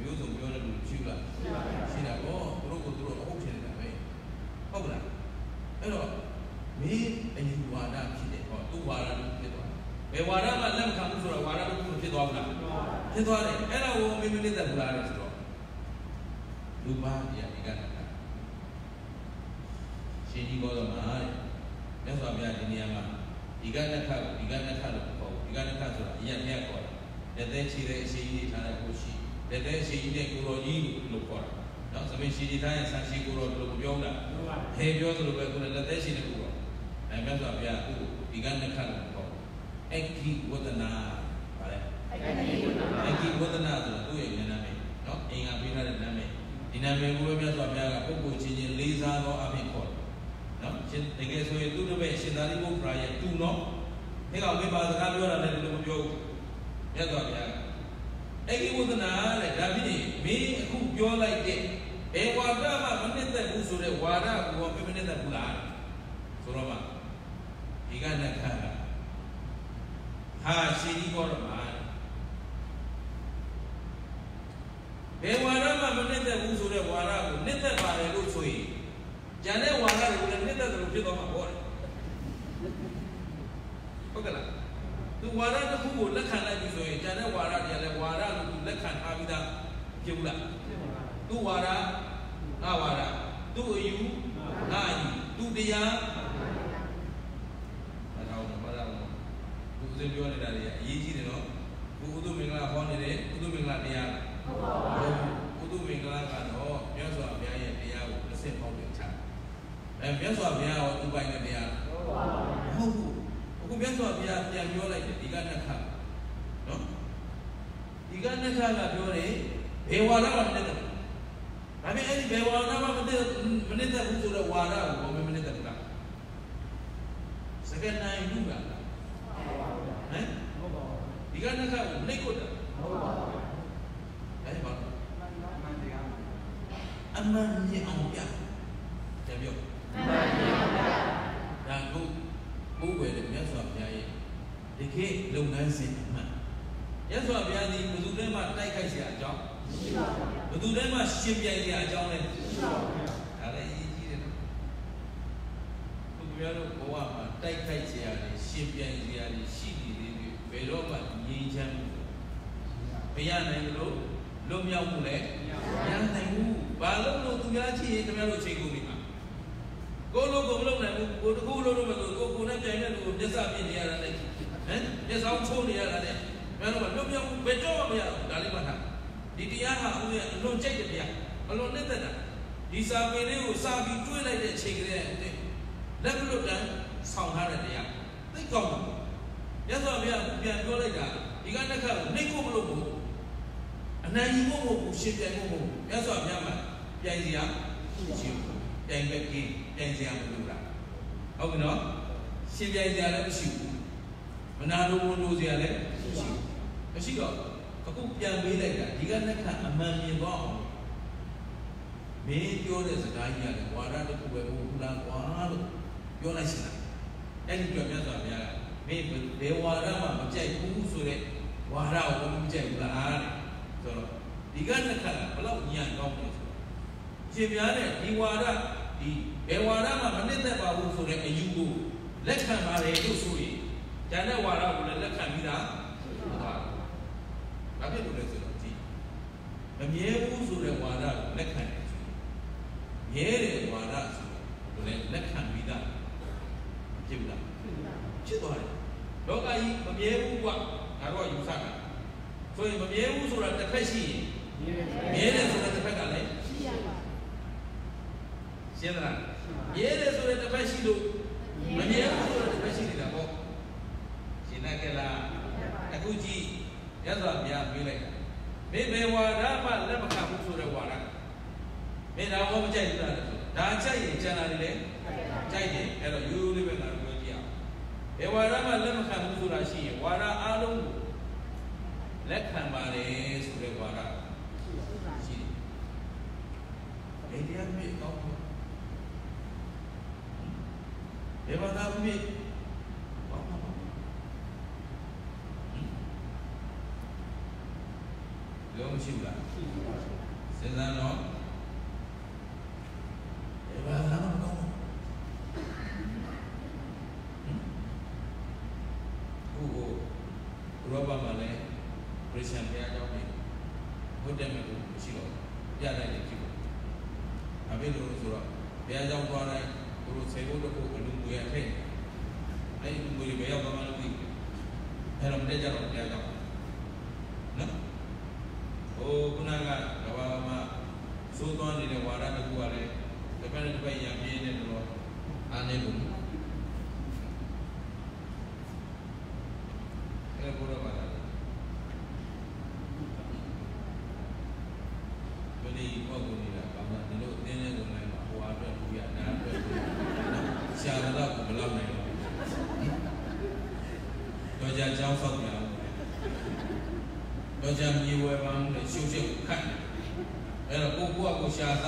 မျိုးစုံပြောတယ်လို့ရှိလားရှိတာပေါ့သူတို့ကိုသူတို့အဟုတ်ချင်တယ်ပဲဟုတ်ကလားအဲ့တော့မင်းအယူဝါဒဖြစ်တယ်ဟောသူ့ဝါဒလို့ဖြစ်သွားဘယ်ဝါဒမှလက်မခံဘူးဆိုတော့ဝါဒလို့ဖြစ်သွားဘူးလားဖြစ်သွားတယ်အဲ့ဒါကိုမင်းမလေးသက်ဘူးလားဆိုတော့လူပါပြဒီကနေ့ရှင်ကြီးကောတော်မှာတဲ့မြတ်စွာဘုရားဒီနေရာမှာဒီ ကနေ့ခါဒီကနေ့ခါလို့ခေါ်ဒီကနေ့ခါဆိုတာအရင်မြတ်ခေါ်တယ်လက်သေးချီတဲ့အရှိကြီးထားတဲ့ကိုရှိလက်သေးရှိကြီးတဲ့ကိုတော်ကြီးလို့ခေါ်တာနော်သမင်ရှိကြီးထားရင်ဆန်ရှိကိုတော်လို့ပြောတာဟဲပြောသလိုပဲကိုလက်သေးရှိတဲ့ကိုတော်အဲမြတ်စွာဘုရားသူ့ဒီကနေ့ခါလို့ခေါ်အက္ခိဝဒနာဗါလဲအက္ခိဝဒနာဆိုတာသူ့ရဲ့နာမည်နော်အင်္ဂါပေးထားတဲ့နာမည်ဒီနာမည်ကိုပဲမြတ်စွာဘုရားကပုဂ္ဂိုလ်ချင်းချင်းလေးစားသောအဖြစ်ခေါ်တယ်နော် ရှင်တကယ်ဆိုရင်သူ့တပည့်ရှင်သာရိပုတ္တရာရဲ့တူနော်ဒီကောင်မေပါစကားပြောတာလည်းဒီလိုမပြောဘူးမြတ်စွာဘုရားအဲ့ဒီဝဒနာတဲ့ဒါဖြစ်ရင်မင်းအခုပြောလိုက်တဲ့ဘယ်ဝါဒမှမနစ်သက်ဘူးဆိုတဲ့ဝါဒကိုမနစ်သက်ဘူးလားဆိုတော့မှဒီကနေ့ခါကဟာရှင်ကြီးပေါ်တော့မှာဘယ်ဝါဒမှမနစ်သက်ဘူးဆိုတဲ့ဝါဒကိုနစ်သက်ပါတယ်လို့ဆိုရင် ကျန်တဲ့ဝါဒတွေကိုလည်းနစ်သက်တယ်လို့ဖြစ်သွားမှာပေါ့ဟုတ်ကဲ့လားသူဝါဒတစ်ခုကိုလက်ခံလိုက်ပြီဆိုရင်ကျန်တဲ့ဝါဒတွေကလည်းဝါဒလို့သူလက်ခံထားပြီးသားဖြစ်ဘူးလားသူဝါဒငါဝါဒသူအယူငါအယူသူတရားအဲ့ဒါတော့ဘာသာဘုရားပြောနေတာတွေအရေးကြီးတယ်နော်ဘုဥဒ္ဓမင်္ဂလာဟောနေတယ်ဥဒ္ဓမင်္ဂလာတရားဟုတ်ပါဘူးဥဒ္ဓမင်္ဂလာကတော့မြတ်စွာဘုရားရဲ့တရားကိုအစစ်ပေါက်တယ်ချ အဲမြတ်စွာဘုရားရောသူပိုင်တဲ့တရားဟုတ်ပါဘူးဟုတ်ဘူးအခုမြတ်စွာဘုရားပြန်ပြောလိုက်တယ်ဒီကနခနော်ဒီကနခကပြောတယ်ဘေဝါဒမှာတက်တယ်ဒါပေမဲ့အဲ့ဒီဘယ်ဝါဒမှမသိမနစ်သက်ဘူးဆိုတော့ဝါဒကိုဘယ်မနစ်သက်ဘူးလားစကနိုင်ဘူးလားဟမ်ဟုတ်ပါဘူးဒီကနေ့ကနှိတ်ကိုတာဟုတ်ပါဘူးအဲ့ဘာမှန်တရားအမှန်မြင်အောင်ပြတယ်ပြော မှန်ပါဗျာ ဒါကိုဘိုးဝယ်တဲ့မြတ်စွာဘုရားရဲ့ဒီခေတ်လုပ်ငန်းစဉ်အမှန်မြတ်စွာဘုရားဒီဘယ်သူတည်းမှတိုက်ခိုက်เสียအကြောင်း ရှိပါဗျာ ဘယ်သူတည်းမှရှင်ပြိုင်เสียအကြောင်းလဲ ရှိပါဗျာ ဒါလည်းအရေးကြီးတယ်နော်ဘုရားတို့ဘဝမှာတိုက်ခိုက်เสียရတယ်ရှင်ပြိုင်เสียရတယ်ရှိနေသေးတယ်ဘယ်တော့မှငြိမ်းချမ်းမှုဘုရားနိုင်လို့လွတ်မြောက်မှုလည်းမရနိုင်ဘူးဘာလို့လို့သူများချစ်ရင်ခင်ဗျားတို့ချိန်ကုန်ပြီမှာ ကိုလိုကိုမလုပ်နိုင်ဘူးကိုတကူလို့လို့မလို့ကိုကိုနဲ့ပြိုင်တဲ့လူကိုမျက်စာပြနေရတာလေဟမ်မျက်စောင်းချိုးနေရတာလေဘယ်တော့မှလွတ်မြောက်မှုဘယ်တော့မှမရဘူးဒါလေးမှတ်ထားဒီတရားဟာဦးရဲ့အလွန်ကြိုက်တဲ့တရားအလွန်နှစ်သက်တာဒီစာပေလေးကိုစာပြီးတွေးလိုက်တဲ့အချိန်ကလေးနဲ့လက်မလွတ်တန်းဆောင်ထားတဲ့တရားသိကောင်းတယ်မြတ်စွာဘုရားပြန်ပြောလိုက်တာဒီကနေ့ကနှိတ်ကိုမလို့ဘူးအနိုင်ယူဖို့မဟုတ်ဘူးရှင်ပြန်ဖို့မဟုတ်ဘူးမြတ်စွာဘုရားမှာပြိုင်စရာရှိဘူးပြိုင်ပဲကင်း ပြိုင်စရာမလိုတာဟုတ်ပြီနော်ရှင်ပြိုင်စရာလည်းမရှိဘူးမနာလိုဝန်လိုစရာလည်းမရှိဘူးမရှိတော့အခုပြန်ပေးလိုက်တာဒီကနေ့ကအမှန်မြင်တော့အောင်မင်းပြောတဲ့စကားကြီးကလည်းဝါဒတစ်ခုပဲမဟုတ်ဘူးလားကွာလို့ပြောလိုက်ရှင်လားအဲ့ဒီပြောမြတ်စွာဘုရားကမင်းဘယ်ဝါဒမှမကြိုက်ဘူးဆိုတဲ့ဝါဒကိုမကြိုက်ဘူးလားတဲ့ဆိုတော့ဒီကနေ့ကဘယ်လောက်ညံ့ကောင်းလဲဆိုတော့ရှင်များတဲ့ဒီဝါဒဒီ ဘယ်ဝါဒမှမနစ်သက်ပါဘူးဆိုတဲ့အယူကိုလက်ခံပါတယ်လို့ဆိုရင်ဉာဏ်နဲ့ဝါဒကိုလည်းလက်ခံပြီးသားဟုတ်ပါဘူး။ဘာဖြစ်လို့လဲဆိုတော့ဒီမမြဲဘူးဆိုတဲ့ဝါဒကိုလက်ခံတယ်ဆိုရင်မြဲတဲ့ဝါဒဆိုတော့လည်းလက်ခံပြီးသားဖြစ်ဘူးလားဖြစ်သွားတယ်လောကကြီးမမြဲဘူးကွာငါတို့ကယူဆတာဆိုရင်မမြဲဘူးဆိုတာတစ်ဖက်ရှိရင်မြဲတယ် ကိုကို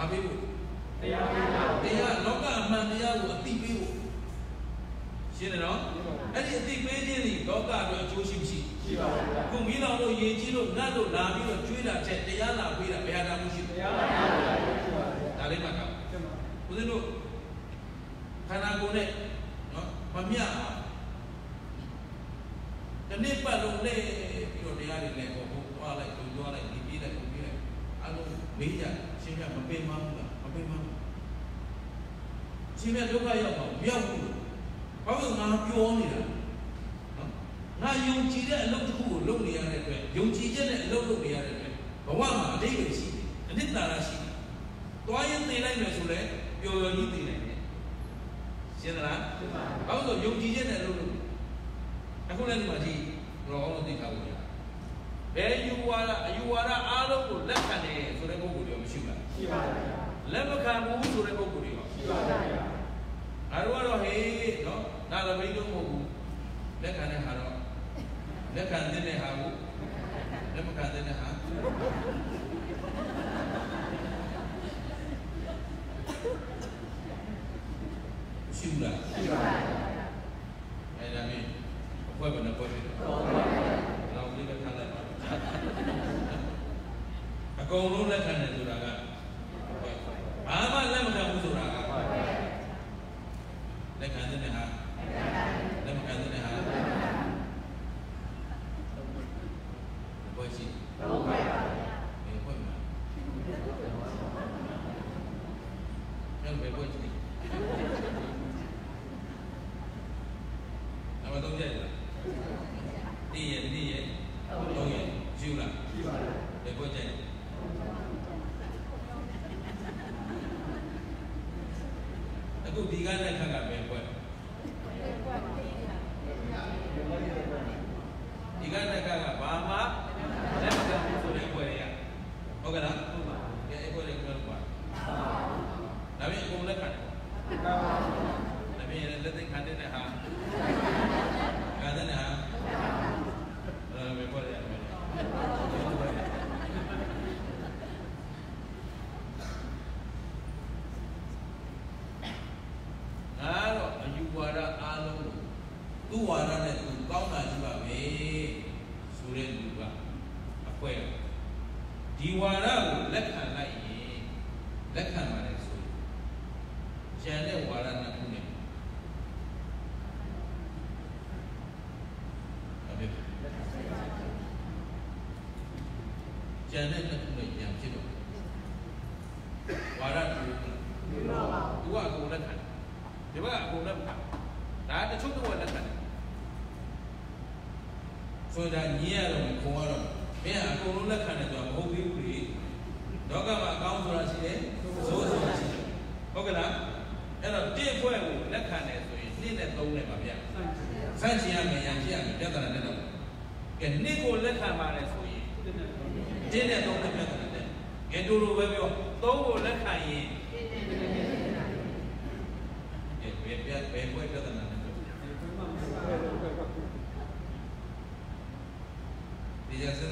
ဘာပေးဖို့တရားပေးတာတရားလောကအမှန်တရားကိုအသိပေးဖို့ရှင်းတယ်နော်အဲ့ဒီအသိပေးခြင်းဒီလောကအတွက်အကျိုးရှိမရှိရှိပါဘူးခုမိတော်တို့ယဉ်ကျေးလို့ငတ်လို့လာပြီးတော့ကျွေးလာချက်တရားလာပေးတာဘယ်ဟာတာမှုရှိတရားလာပေးတာဒါလေးမှတ်ထားဦးဇင်းတို့ခန္ဓာကိုယ်နဲ့နော်မမြတ် ခင်ဗျဒုက္ခရောက်မှာမရောက်ဘူး။ဘာလို့ငါပြောနေတာ။ငါယုံကြည်တဲ့အလုပ်တစ်ခုကိုလုပ်နေရတဲ့အတွက်ယုံကြည်ချက်နဲ့အလုပ်လုပ်နေရတဲ့အတွက်ဘဝမှာအတိတ်ပဲရှိတယ်။အနစ်သာရရှိ Amen. တင်းနဲ့သုံးတဲ့ပြဿနာနဲ့ငယ်တူလိုပဲပြောသုံးကိုလက်ခံရင်တင်းနဲ့ပြဿနာဘယ်ပြဘယ်ပွဲပြဿနာနဲ့ဒီကျစ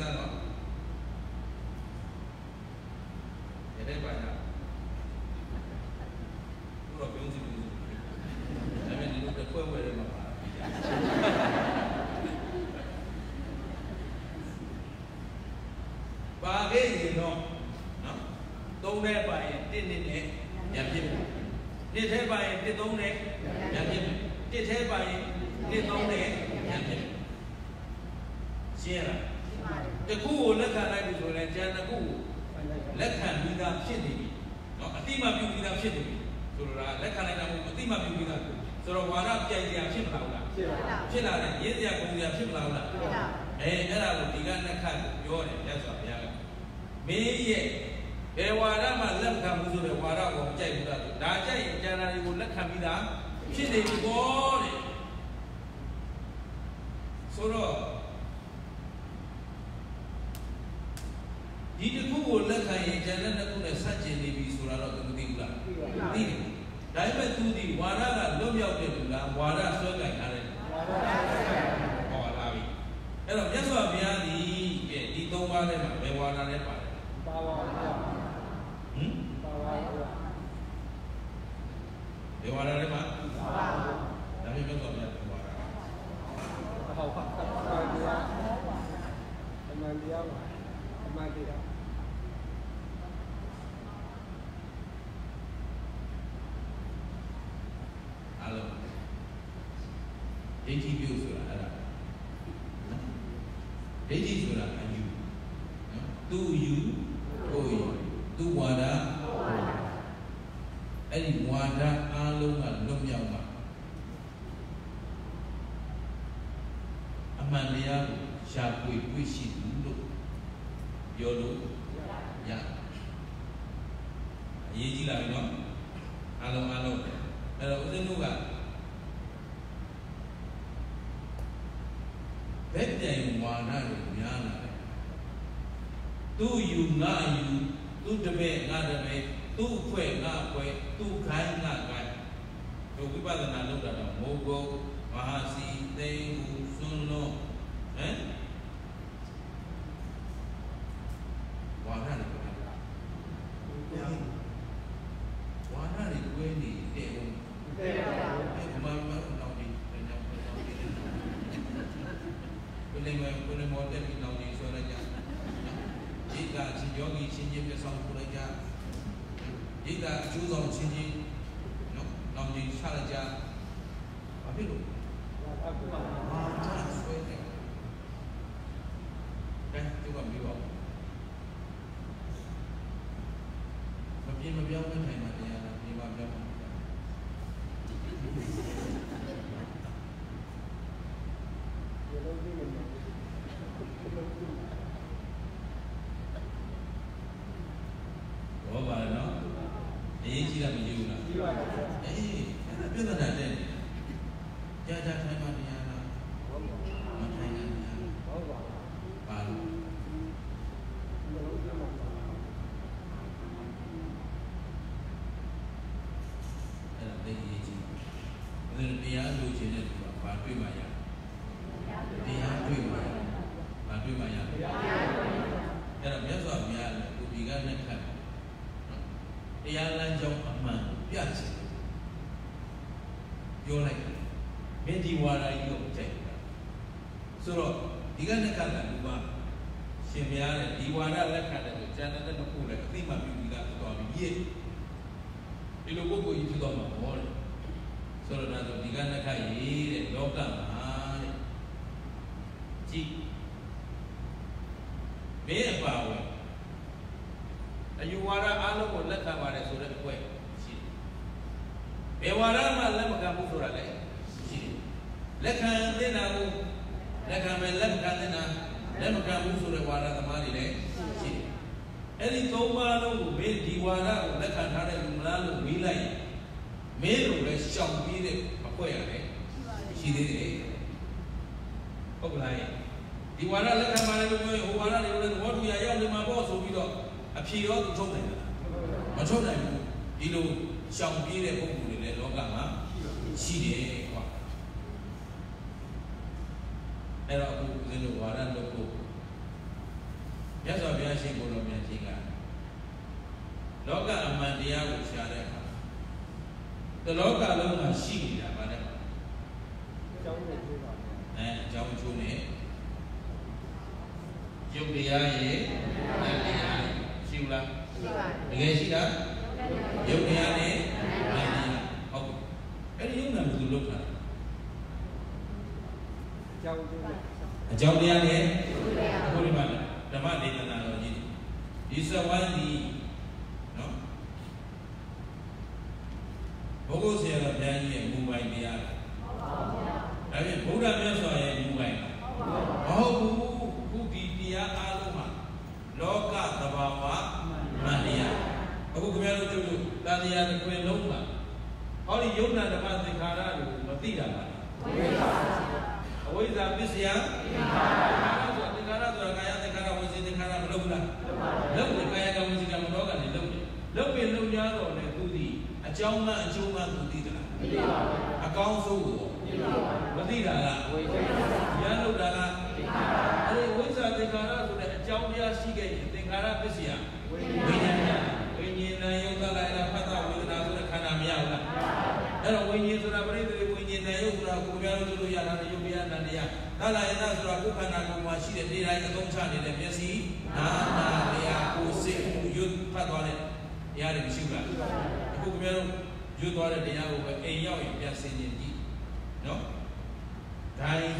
教练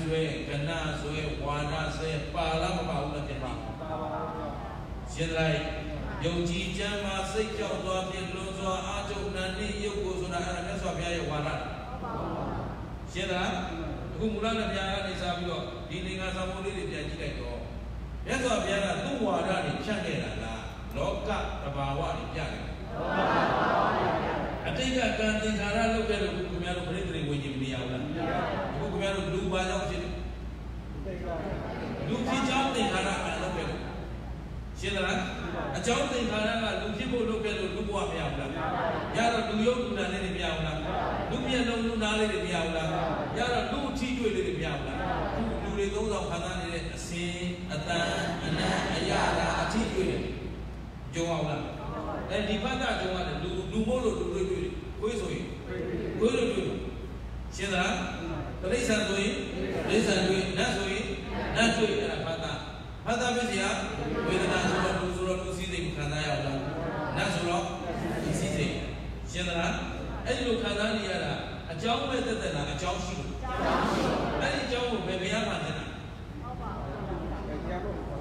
ဆွဲကဏဆွဲဝါဒဆွဲပါလားမပါဘူးလားပြန်ပါပါပါရှင်းလိုက်ယုံကြည်ကြမ်းမှာစိတ်ကြောက်သွားပြင်းလွန်စွာအာထုံနန္ဒီယုတ်ကိုဆိုတာအဲ့ဒါမြတ်စွာဘုရားရဲ့ဝါဒရှင်းလားအခုမူလနဲ့ပြန်ကနေစားပြီးတော့ဒီနေငါစာမိုးလေးတွေပြန်ကြည့်လိုက်တော့မြတ်စွာဘုရားကသူ့ဝါဒတွေဖြန့်ခဲ့တာလားလောကတဘာဝတွေပြခဲ့တာအတိတ်ကကံသင်္ခါရလုပ်ခဲ့လို့ခင်ဗျားတို့ပြိတ္တိဝင်ကြီးမနေရဘူးလားမနေပါဘူး ခင်ဗျားတို့လူပါကြောင့်ဖြစ်တယ်လူဖြစ်ကြောင်းသင်္ခါရကလုပ်ခဲ့လို့ရှင်းလားအကြောင်းသင်္ခါရကလူဖြစ်ဖို့လုပ်ခဲ့လို့လူဘဝမရဘူးလားရတော့လူရုပ်လူနာလေးတွေမရဘူးလားလူမျက်လုံးလူနာလေးတွေမရဘူးလားရတော့လူအထီးတွေ့လေးတွေမရဘူးလားလူတွေသုံးဆောင်ခံစားနေတဲ့အစင်အတန်အနံ့အရာလာအထီးတွေ့တယ်ကြုံအောင်လားအဲဒီဘက်ကကြုံရတယ်လူလူမို့လို့လူတွေတွေ့တယ်ကိုယ်ဆိုရင်ကိုယ်တို့တွေ့ ရှင်းသလားတိရစ္ဆာန်ဆိုရင်တိရစ္ဆာန်တွေနတ်ဆိုရင်နတ်တွေအဲ့ဒါဖတ်တာဖတ်တာဖြစ်စရာဝေဒနာဆိုတော့လူဆိုတော့လူစည်းစိမ်ခံစားရအောင်လားနတ်ဆိုတော့ဒီစည်းစိမ်ရှင်းသလားအဲ့ဒီလိုခံစားနေရတာအကြောင်းပဲတက်တက်လားအကြောင်းရှိလို့အဲ့ဒီအကြောင်းကိုဘယ်ဘုရားဖန်ဆင်းတာ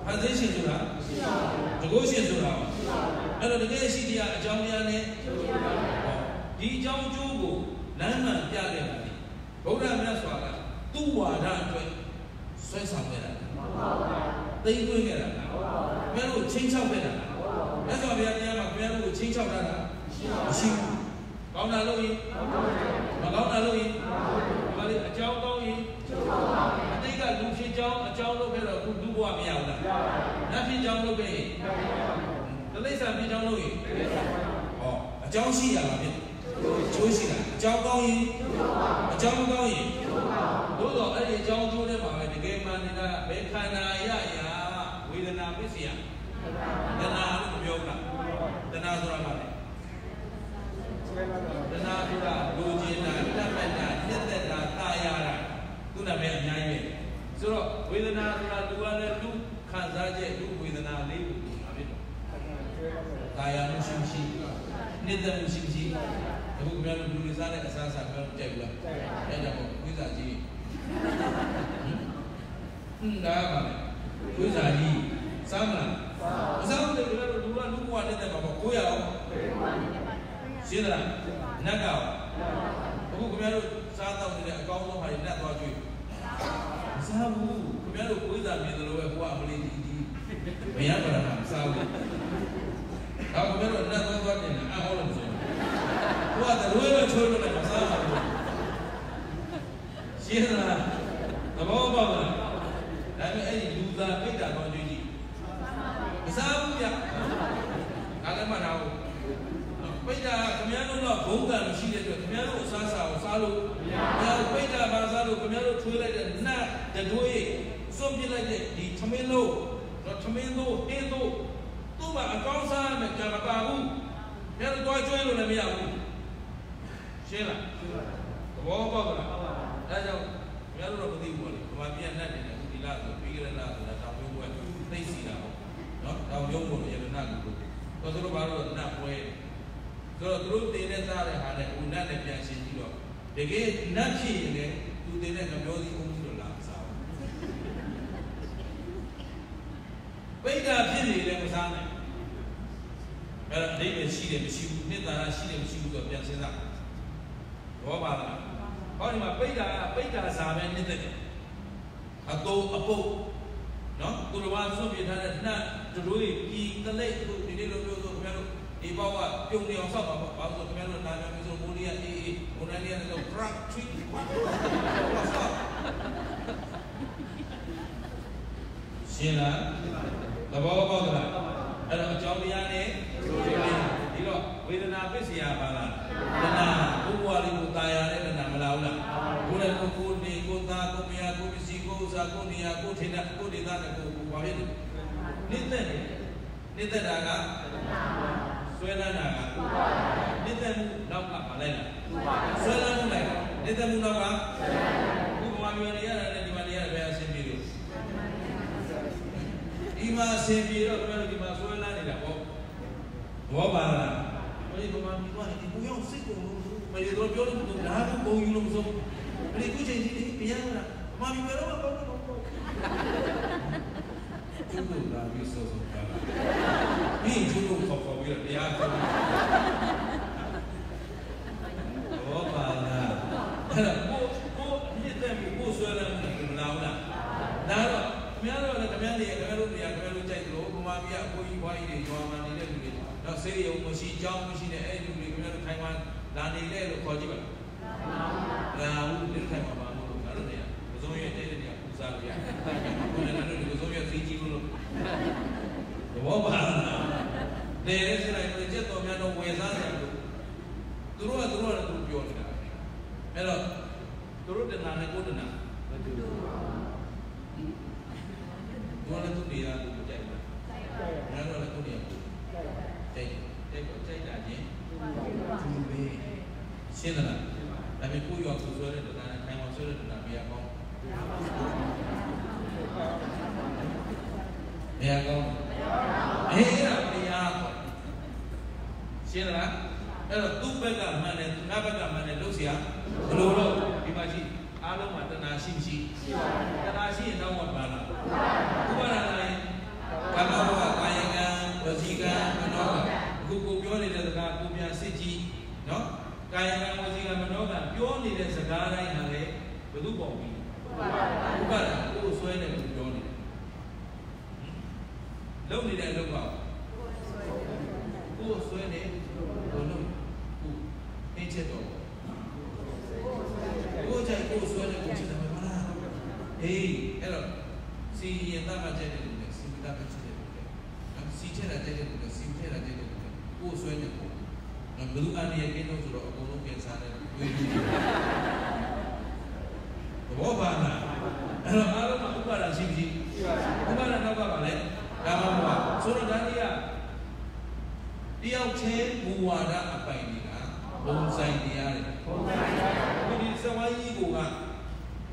ဖန်ဆင်းရှင်ဆိုတာတကုရှင်ဆိုတာအဲ့တော့တကယ်ရှိတရားအကြောင်းတရားနဲ့ဒီအကြောင်းအကျိုးကိုလမ်းမှန်ပြခဲ့တာ ဗုဒ္ဓမြတ်စွာကသူ့ဝါဒအတွက်ဆွဲဆောင်ခဲ့တာမှန်ပါပါတိမ်သွင်းခဲ့တာမှန်ပါပါဘယ်လိုချင်းချောက်ခဲ့တာမှန်ပါပါမြတ်စွာဘုရားတရားမှာဘယ်လိုချင်းချောက်တာလားမရှိဘူးကောင်းတာလုပ်ရင်မကောင်းတာလုပ်ရင်ဘာလဲအကြောင်းကောင်းရင်အတိတ်ကလူဖြစ်ကြောင်းအကြောင်းလုပ်ခဲ့တော့ခုလူဘဝမရဘူးလားနတ်ဖြစ်ကြောင်းလုပ်ခဲ့ရင်တိရစ္ဆာန်ဖြစ်ကြောင်းလုပ်ရင်ဟောအကြောင်းရှိရပါမယ် စ်ကျိုးရှိတာအကြောင်းကောင်းရင်အကြောင်းမကောင်းရင်တို့တော့အဲ့ဒီအကြောင်းကျိုးထဲမှာပဲတကယ်မှန်နေတာဘယ်ခန္ဓာရရာဝေဒနာပစ္စယတဏှာလို့ပြောတာတဏှာဆိုတာကလည်းဆွဲလာတာတဏှာဆိုတာလူကျင်တာတတ်မှတ်တာနှစ်သက်တာတာယာတာခုနပဲအများကြီးပဲဆိုတော့ဝေဒနာဆိုတာလူကလည်းလူခံစားချက်လူဝေဒနာလေးကိုပြောတာဖြစ်တော့ဆွဲလာတာတာယာမှုရှိမရှိနှစ်သက်မှုရှိမရှိ အခုခင်ဗျားတို့လူတွေစားတဲ့အစားအစာပြောကြိုက်ဘူးလားအဲ့ဒါပေါ့ဝိဇ္ဇာကြီးဟွန်းဒါပါလေဝိဇ္ဇာကြီးစားမလားမစားဘူးလေခင်ဗျားတို့လူကလူဘဝနဲ့တက်မှာပေါ့ကိုရအောင်ရှင်းသလားနတ်ကောအခုခင်ဗျားတို့စားတော့နေတဲ့အကောင်းဆုံးဟာတွေနတ်သွားကြွေးမစားဘူးခင်ဗျားတို့ဝိဇ္ဇာမြင်တယ်လို့ပဲကိုကအမလေးကြီးကြီးမရပါလားမစားဘူးဒါကလည်းတော့လက်သွားသွားတင်တယ်အဟောလို့ဆိုရင် ကိုကတရွေးပဲချိုးလို့လည်းမစားပါဘူးရှင်းလားသဘောပေါက်လားဒါပေမဲ့အဲ့ဒီလူသားပိတ်တာတော့ကြည့်ကြည့်မစားဘူးဗျဒါလည်းမှတ်ထားဘူးပိတ်တာခင်ဗျားတို့တော့ဘုံကံမရှိတဲ့အတွက်ခင်ဗျားတို့အစားအစာကိုစားလို့မရဘူးပိတ်တာပါစားလို့ခင်ဗျားတို့ထွေးလိုက်တဲ့နတ်တတွေးစွန့်ပစ်လိုက်တဲ့ဒီသမင်းလို့တော့သမင်းတို့ဟင်းတို့သူ့မှာအကောင်းစားမယ်ကြာမပါဘူး။ဘယ်တော့ကြွေးလို့လည်းမရဘူး။ ရှင်းလား။သဘောပေါက်လား။အဲဒါကြောင့်ဘယ်လိုတော့မသိဘူးပေါ့လေ။ဒီမှာပြန်နဲ့နေတယ်ဒီလားဆိုပြီးကြတဲ့လားဆိုတာတောင်မျိုးပွဲသိစီတာပေါ့။နော်တောင်မျိုးပေါ်ရတနာကူတော့သူတို့ဘာလို့နတ်ပွဲဆိုတော့သူတို့တင်တဲ့သားတဲ့ဟာနဲ့ဦးနတ်နဲ့ပြန်ရှင်းကြည့်တော့တကယ်နတ်ဖြစ်ရင်လည်းသူတင်တဲ့ငပြောစီအုံးကြီးတော့လာမစားဘူး။ပိဋကဖြစ်နေလည်းမစားနိုင်ဘူး။အဲ့ဒါအဓိပ္ပာယ်ရှိတယ်မရှိဘူးနှစ်သာရရှိတယ်မရှိဘူးဆိုတော့ပြန်စဉ်းစား ဘောပါလားဟောဒီမှာပိဋကပိဋကဇာပဲနှစ်သက်တယ်အတူအပုတ်နော်ကိုလိုပါဆွပြထားတဲ့နှတ်တို့ဒီတလိတ်ကိုဒီနေ့လိုမျိုးဆိုခင်ဗျားတို့ဒီဘောကပြုံနေအောင်ဆောက်ပါဘာလို့ခင်ဗျားတို့နာမည်ဆိုမိုးလီယာအေးအေးဘုန်းလေးကတော့ crack trick ရှင်းလားသဘောပေါက်သလားအဲ့တော့အကြောင်းတရားနဲ့ဒီတော့ဝေဒနာပစ္စယပါလားတဏှာ စ္စည်းကိုဥစ္စာကိုနေရာကိုထေနကိုဒေသနဲ့ကိုကိုပါဖြစ်တယ်နိတ္တနေနိတ္တတာကဆွဲလန်းတာကနိတ္တမှုနောက်ကပါလိုက်လားဆွဲလန်းမှုလိုက်နိတ္တမှုနောက်ကဘုရားမြေရရတယ်ဒီမှာနေရတယ်ဘယ်အဆင်ပြေလို့ဒီမှာအစဉ်ပြေတော့ကျွန်တော်ဒီမှာဆွဲလာနေတာပေါ့ဘောပါလားဘယ်လိုမှမပြောရင်ဒီကိုရောက်စိတ်ကိုမရတော့ပြောလို့တော့ဒါကဘုံယူလို့မဆုံးဘယ်ကိုချိန်ကြီးပြန်လာ မမပြောတော့ဘောတော့ဘောကျုပ်တို့လာပြီးစောစောပါလားဒီကျုပ်တို့ခေါ်ခေါ်ပြီးတော့တရားခေါ်ဘောပါလားအဲ့တော့ကိုကိုမြစ်တဲ့ကိုဆွဲလာနေမလားဟုတ်လားဒါတော့ခင်ဗျားတို့လည်းခင်ဗျားတွေခင်ဗျားတို့နေရာခင်ဗျားတို့ကြိုက်တယ်လို့ဘုမာပြအကိုကြီးဘွားကြီးတွေကြွားမှနေတဲ့လူတွေတော့ဆေးရုံမရှိကြောင်းမရှိတဲ့အဲ့ဒီလူတွေခင်ဗျားတို့ထိုင်မှလာနေတဲ့လို့ခေါ်ကြည့်ပါလားလာဘူးဒီထိုင်မှပါလို့ငါ တို့နေရာဘုံရဲ့တဲ့တဲ့နေရာပူစားလို့ရတယ်ဘုရားတို့ဘုံရဲ့သိကြည့်လို့သဘောပါလားတဲ့ရဲစလိုက်ကိုချက်တော်များတော့ဝယ်စားတယ်လို့သူတို့ကသူတို့ကသူပြောနေတာအဲ့တော့သူတို့တဏှာနဲ့ကိုယ်တဏှာမတူဘူးဘုရားလည်းသူနေရာသူကြိုက်တယ်။ငါတို့လည်းသူနေရာသူကြိုက်တယ်။ကြိုက်တော့ကြိုက်တာချင်းသူပဲရှင်းသလား။ဒါပေမဲ့ကိုရောကိုဆွဲတဲ့တဏှာနဲ့ခိုင်အောင်ဆွဲတဲ့တဏှာ ဘယ်ကောင်းဘယ်ကောင်းအေးအဲ့ဒါတရားပေါ့ရှင်းသလားအဲ့တော့သူ့ဘက်ကမှန်တယ်သူငါဘက်ကမှန်တယ်လို့ဆရာဘယ်လိုလို့ဒီမှာရှိအားလုံးမှာတဏှာရှိမရှိရှိပါတယ်တဏှာရှိရင်တော့မပါလားဥပါဒနာလည်းကာမဘဝကာယကံဝစီကံမနောကံအခုကိုပြောနေတဲ့စကားကိုပြန်စစ်ကြည့်နော်ကာယကံဝစီကံမနောကံပြောနေတဲ့စကားတိုင်းဟာလေဘယ်သူပေါ်ပြီး ဥပါဒကိုယ်ဆွဲတယ်လို့ပြောနေတယ်လုံနေတဲ့အလုပ်ကကိုယ်ဆွဲတယ်ကိုယ်လုံကိုယ်အင်းချက်တော့ကိုယ်ချက်ကိုယ်ဆွဲတယ်ကိုယ်ချက်တယ်မလားအေးအဲ့တော့စီရင်တာမှချက်တယ်လို့လည်းစီမတာမှချက်တယ်လို့လည်းအခုစီချက်တာချက်တယ်လို့လည်းစီချက်တာချက်တယ်လို့လည်းကိုယ်ဆွဲတယ်ကိုယ်ဘယ်သူအနေနဲ့ကင်းလို့ဆိုတော့အကုန်လုံးပြန်စားတယ်ဝေး ဘောပါလားအဲ့တော့အားလုံးကဥပါဒရှိပြီဥပါဒနောက်ကပါလေဒါမှမဟုတ်ဆိုတော့ဒါကြီးကတယောက်ချင်းမူဝါဒအပိုင်တွေကဘုံဆိုင်တရားတွေဘုံဆိုင်တရားဒီစဝိုင်းကြီးက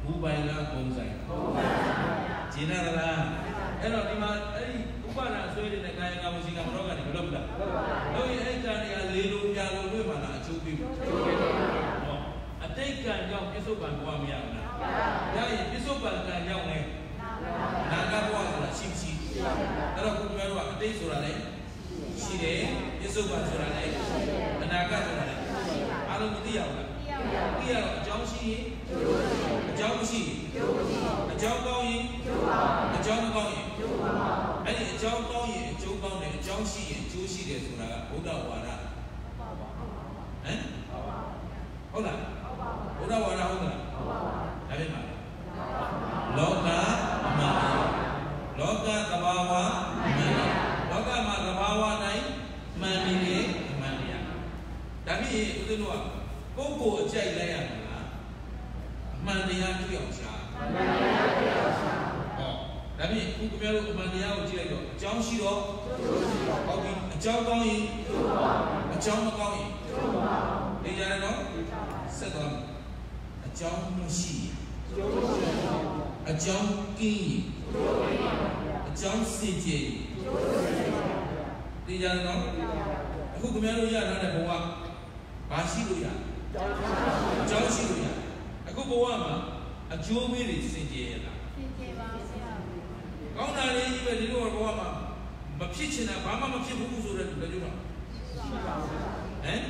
မူပိုင်လားဘုံဆိုင်ဘုံဆိုင်ကျင်ရလားအဲ့တော့ဒီမှာအဲ့ဒီဥပါဒအဆွဲတဲ့ကာယကမရှိကမတော့ကနေမလုပ်ဘူးလားလုပ်ရင်အဲ့ကံတွေကလေးလုံးပြလုံးတွေ့မှလားအချိုးပြီးဘူးအတိတ်ကံကြောင့်ပြစ္ဆုတ်ပံဘဝမရဘူးလား ရရင်ပြစ္ဆုတ်ပံကံကြောင့်လဲနာဂဘဝဆိုတာရှိမရှိအဲ့တော့ခုပြောတော့အတိတ်ဆိုတာလေရှိတယ်ပြစ္ဆုတ်ပံဆိုတာလေအနာဂတ်ဆိုတာလေအားလုံးမသိရဘူးလားသိရတော့အကြောင်းရှိရင်အကြောင်းမရှိရင်အကြောင်းကောင်းရင်အကြောင်းမကောင်းရင်အဲ့ဒီအကြောင်းကောင်းရင်အကျိုးကောင်းတယ်အကြောင်းရှိရင်အကျိုးရှိတယ်ဆိုတာကဘုဒ္ဓဝါဒဟမ်ဟုတ်လားဘုဒ္ဓဝါဒဟုတ်လား ဒါပဲမှာလောကအမှန်တရားလောကသဘာဝအမှန်တရားလောကမှာသဘာဝတိုင်းမှန်နေတယ်အမှန်တရားဒါဖြစ်ရင်ဦးဇင်းတို့ကကိုယ့်ကိုယ်အကြိုက်လိုက်ရမှာလားအမှန်တရားတွေ့အောင်ရှာအမှန်တရားတွေ့အောင်ရှာဟောဒါဖြစ်ရင်ခုခင်ဗျားတို့အမှန်တရားကိုကြည့်လိုက်တော့အကြောင်းရှိတော့ဟုတ်ပြီအကြောင်းကောင်းရင်အကြောင်းမကောင်းရင်သိကြတယ်နော်ဆက်သွားမယ်အကြောင်းမရှိရင် အကြောင်းကင်းရင်အကြောင်းစင်ကြယ်ရင်သိကြတယ်နော်အခုခင်ဗျားတို့ရထားတဲ့ဘဝဘာရှိလို့ရအကြောင်းရှိလို့ရအခုဘဝမှာအကျိုးပေးတွေစင်ကြယ်ရလားကောင်းတာလေးကြီးပဲဒီလိုဘဝမှာမဖြစ်ချင်တာဘာမှမဖြစ်ဘူးဆိုတဲ့လူလည်းကြုံတာဟမ်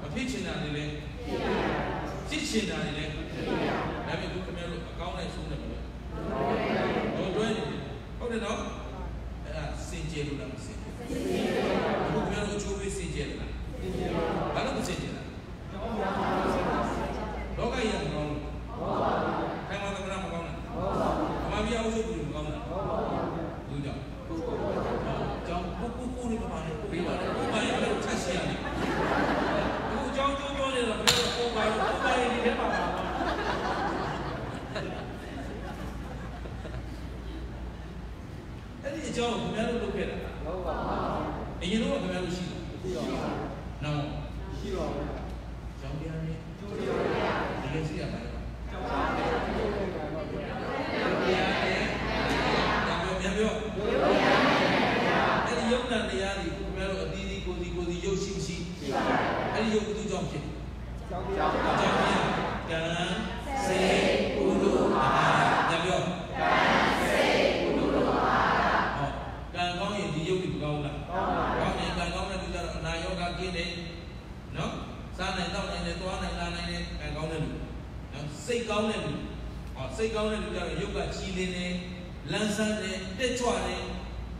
မဖြစ်ချင်တာတွေလည်းဖြစ်ချင်တာတွေလည်းဒါပေမဲ့ခင်ဗျားတို့အ ကောင်းနဲ့ဆုံးတယ်မလို့ဟုတ်တွဲနေဟုတ်တယ်နော်အဲ့ဒါစင်ကြယ်လို့လားမစင်ကြယ်အခုခင်ဗျားတို့အချိုးပေးစင်ကြယ်လားဘာလို့မစင်ကြယ်လားလောကကြီးကမကောင်းဘူးခိုင်မာသမဏမကောင်းလားအမဘီအောင်စုပ်ဘူးမကောင်းလားဘူးကြောင့်ကြောင့်ကိုကိုကိုနေပါလေကိုပေးပါလေကိုပါရင်လည်းထက်ရှိရတယ်အခုအကြောင်းကျိုးပြောနေတော့ဘယ်လိုကိုပါရင်ကိုပါရင်ဒီထဲမှာပါအဲ့ဒီအ ကြောင်းကိုခင်ဗျားတို့လုပ်ခဲ့တာလားအရင်တော့ခင်ဗျားတို့ရှိတယ်နော်ရှိပါဘူးကြောင်းပြန်နေကျိုးပြန်ဒီလိုရှိရပါလားကြောင်းပြန်ပြန်ပြောအဲ့ဒီယုံနာတရားတွေခင်ဗျားတို့အတီးတီးကိုစီကိုစီရုပ်ရှိမရှိရှိပါဘူးအဲ့ဒီယုတ်ကူးကြောင့်ဖြစ်ကြောင်းပြန်ကြောင်းပြန်ကံစေကုလူအာပြန်ပြောကံစေကုလူအာဟောကံကောင်းရင်ဒီယုတ်တွေမကောင်းလားကောင်းပါဘူးကောင်းရင်ကံကောင်းတဲ့လူကြတော့အနာယောဂကင်းတယ်နော်စားနိုင်တော့နိုင်တယ်သွားနိုင်လာနိုင်တယ်ကံကောင်းတဲ့လူနော်စိတ်ကောင်းတဲ့လူဟော စိတ်ကောင်းတဲ့လူကြတော့ယုတ်ကချီလင်းတယ်လန်းဆန်းတယ်တက်ကြွတယ်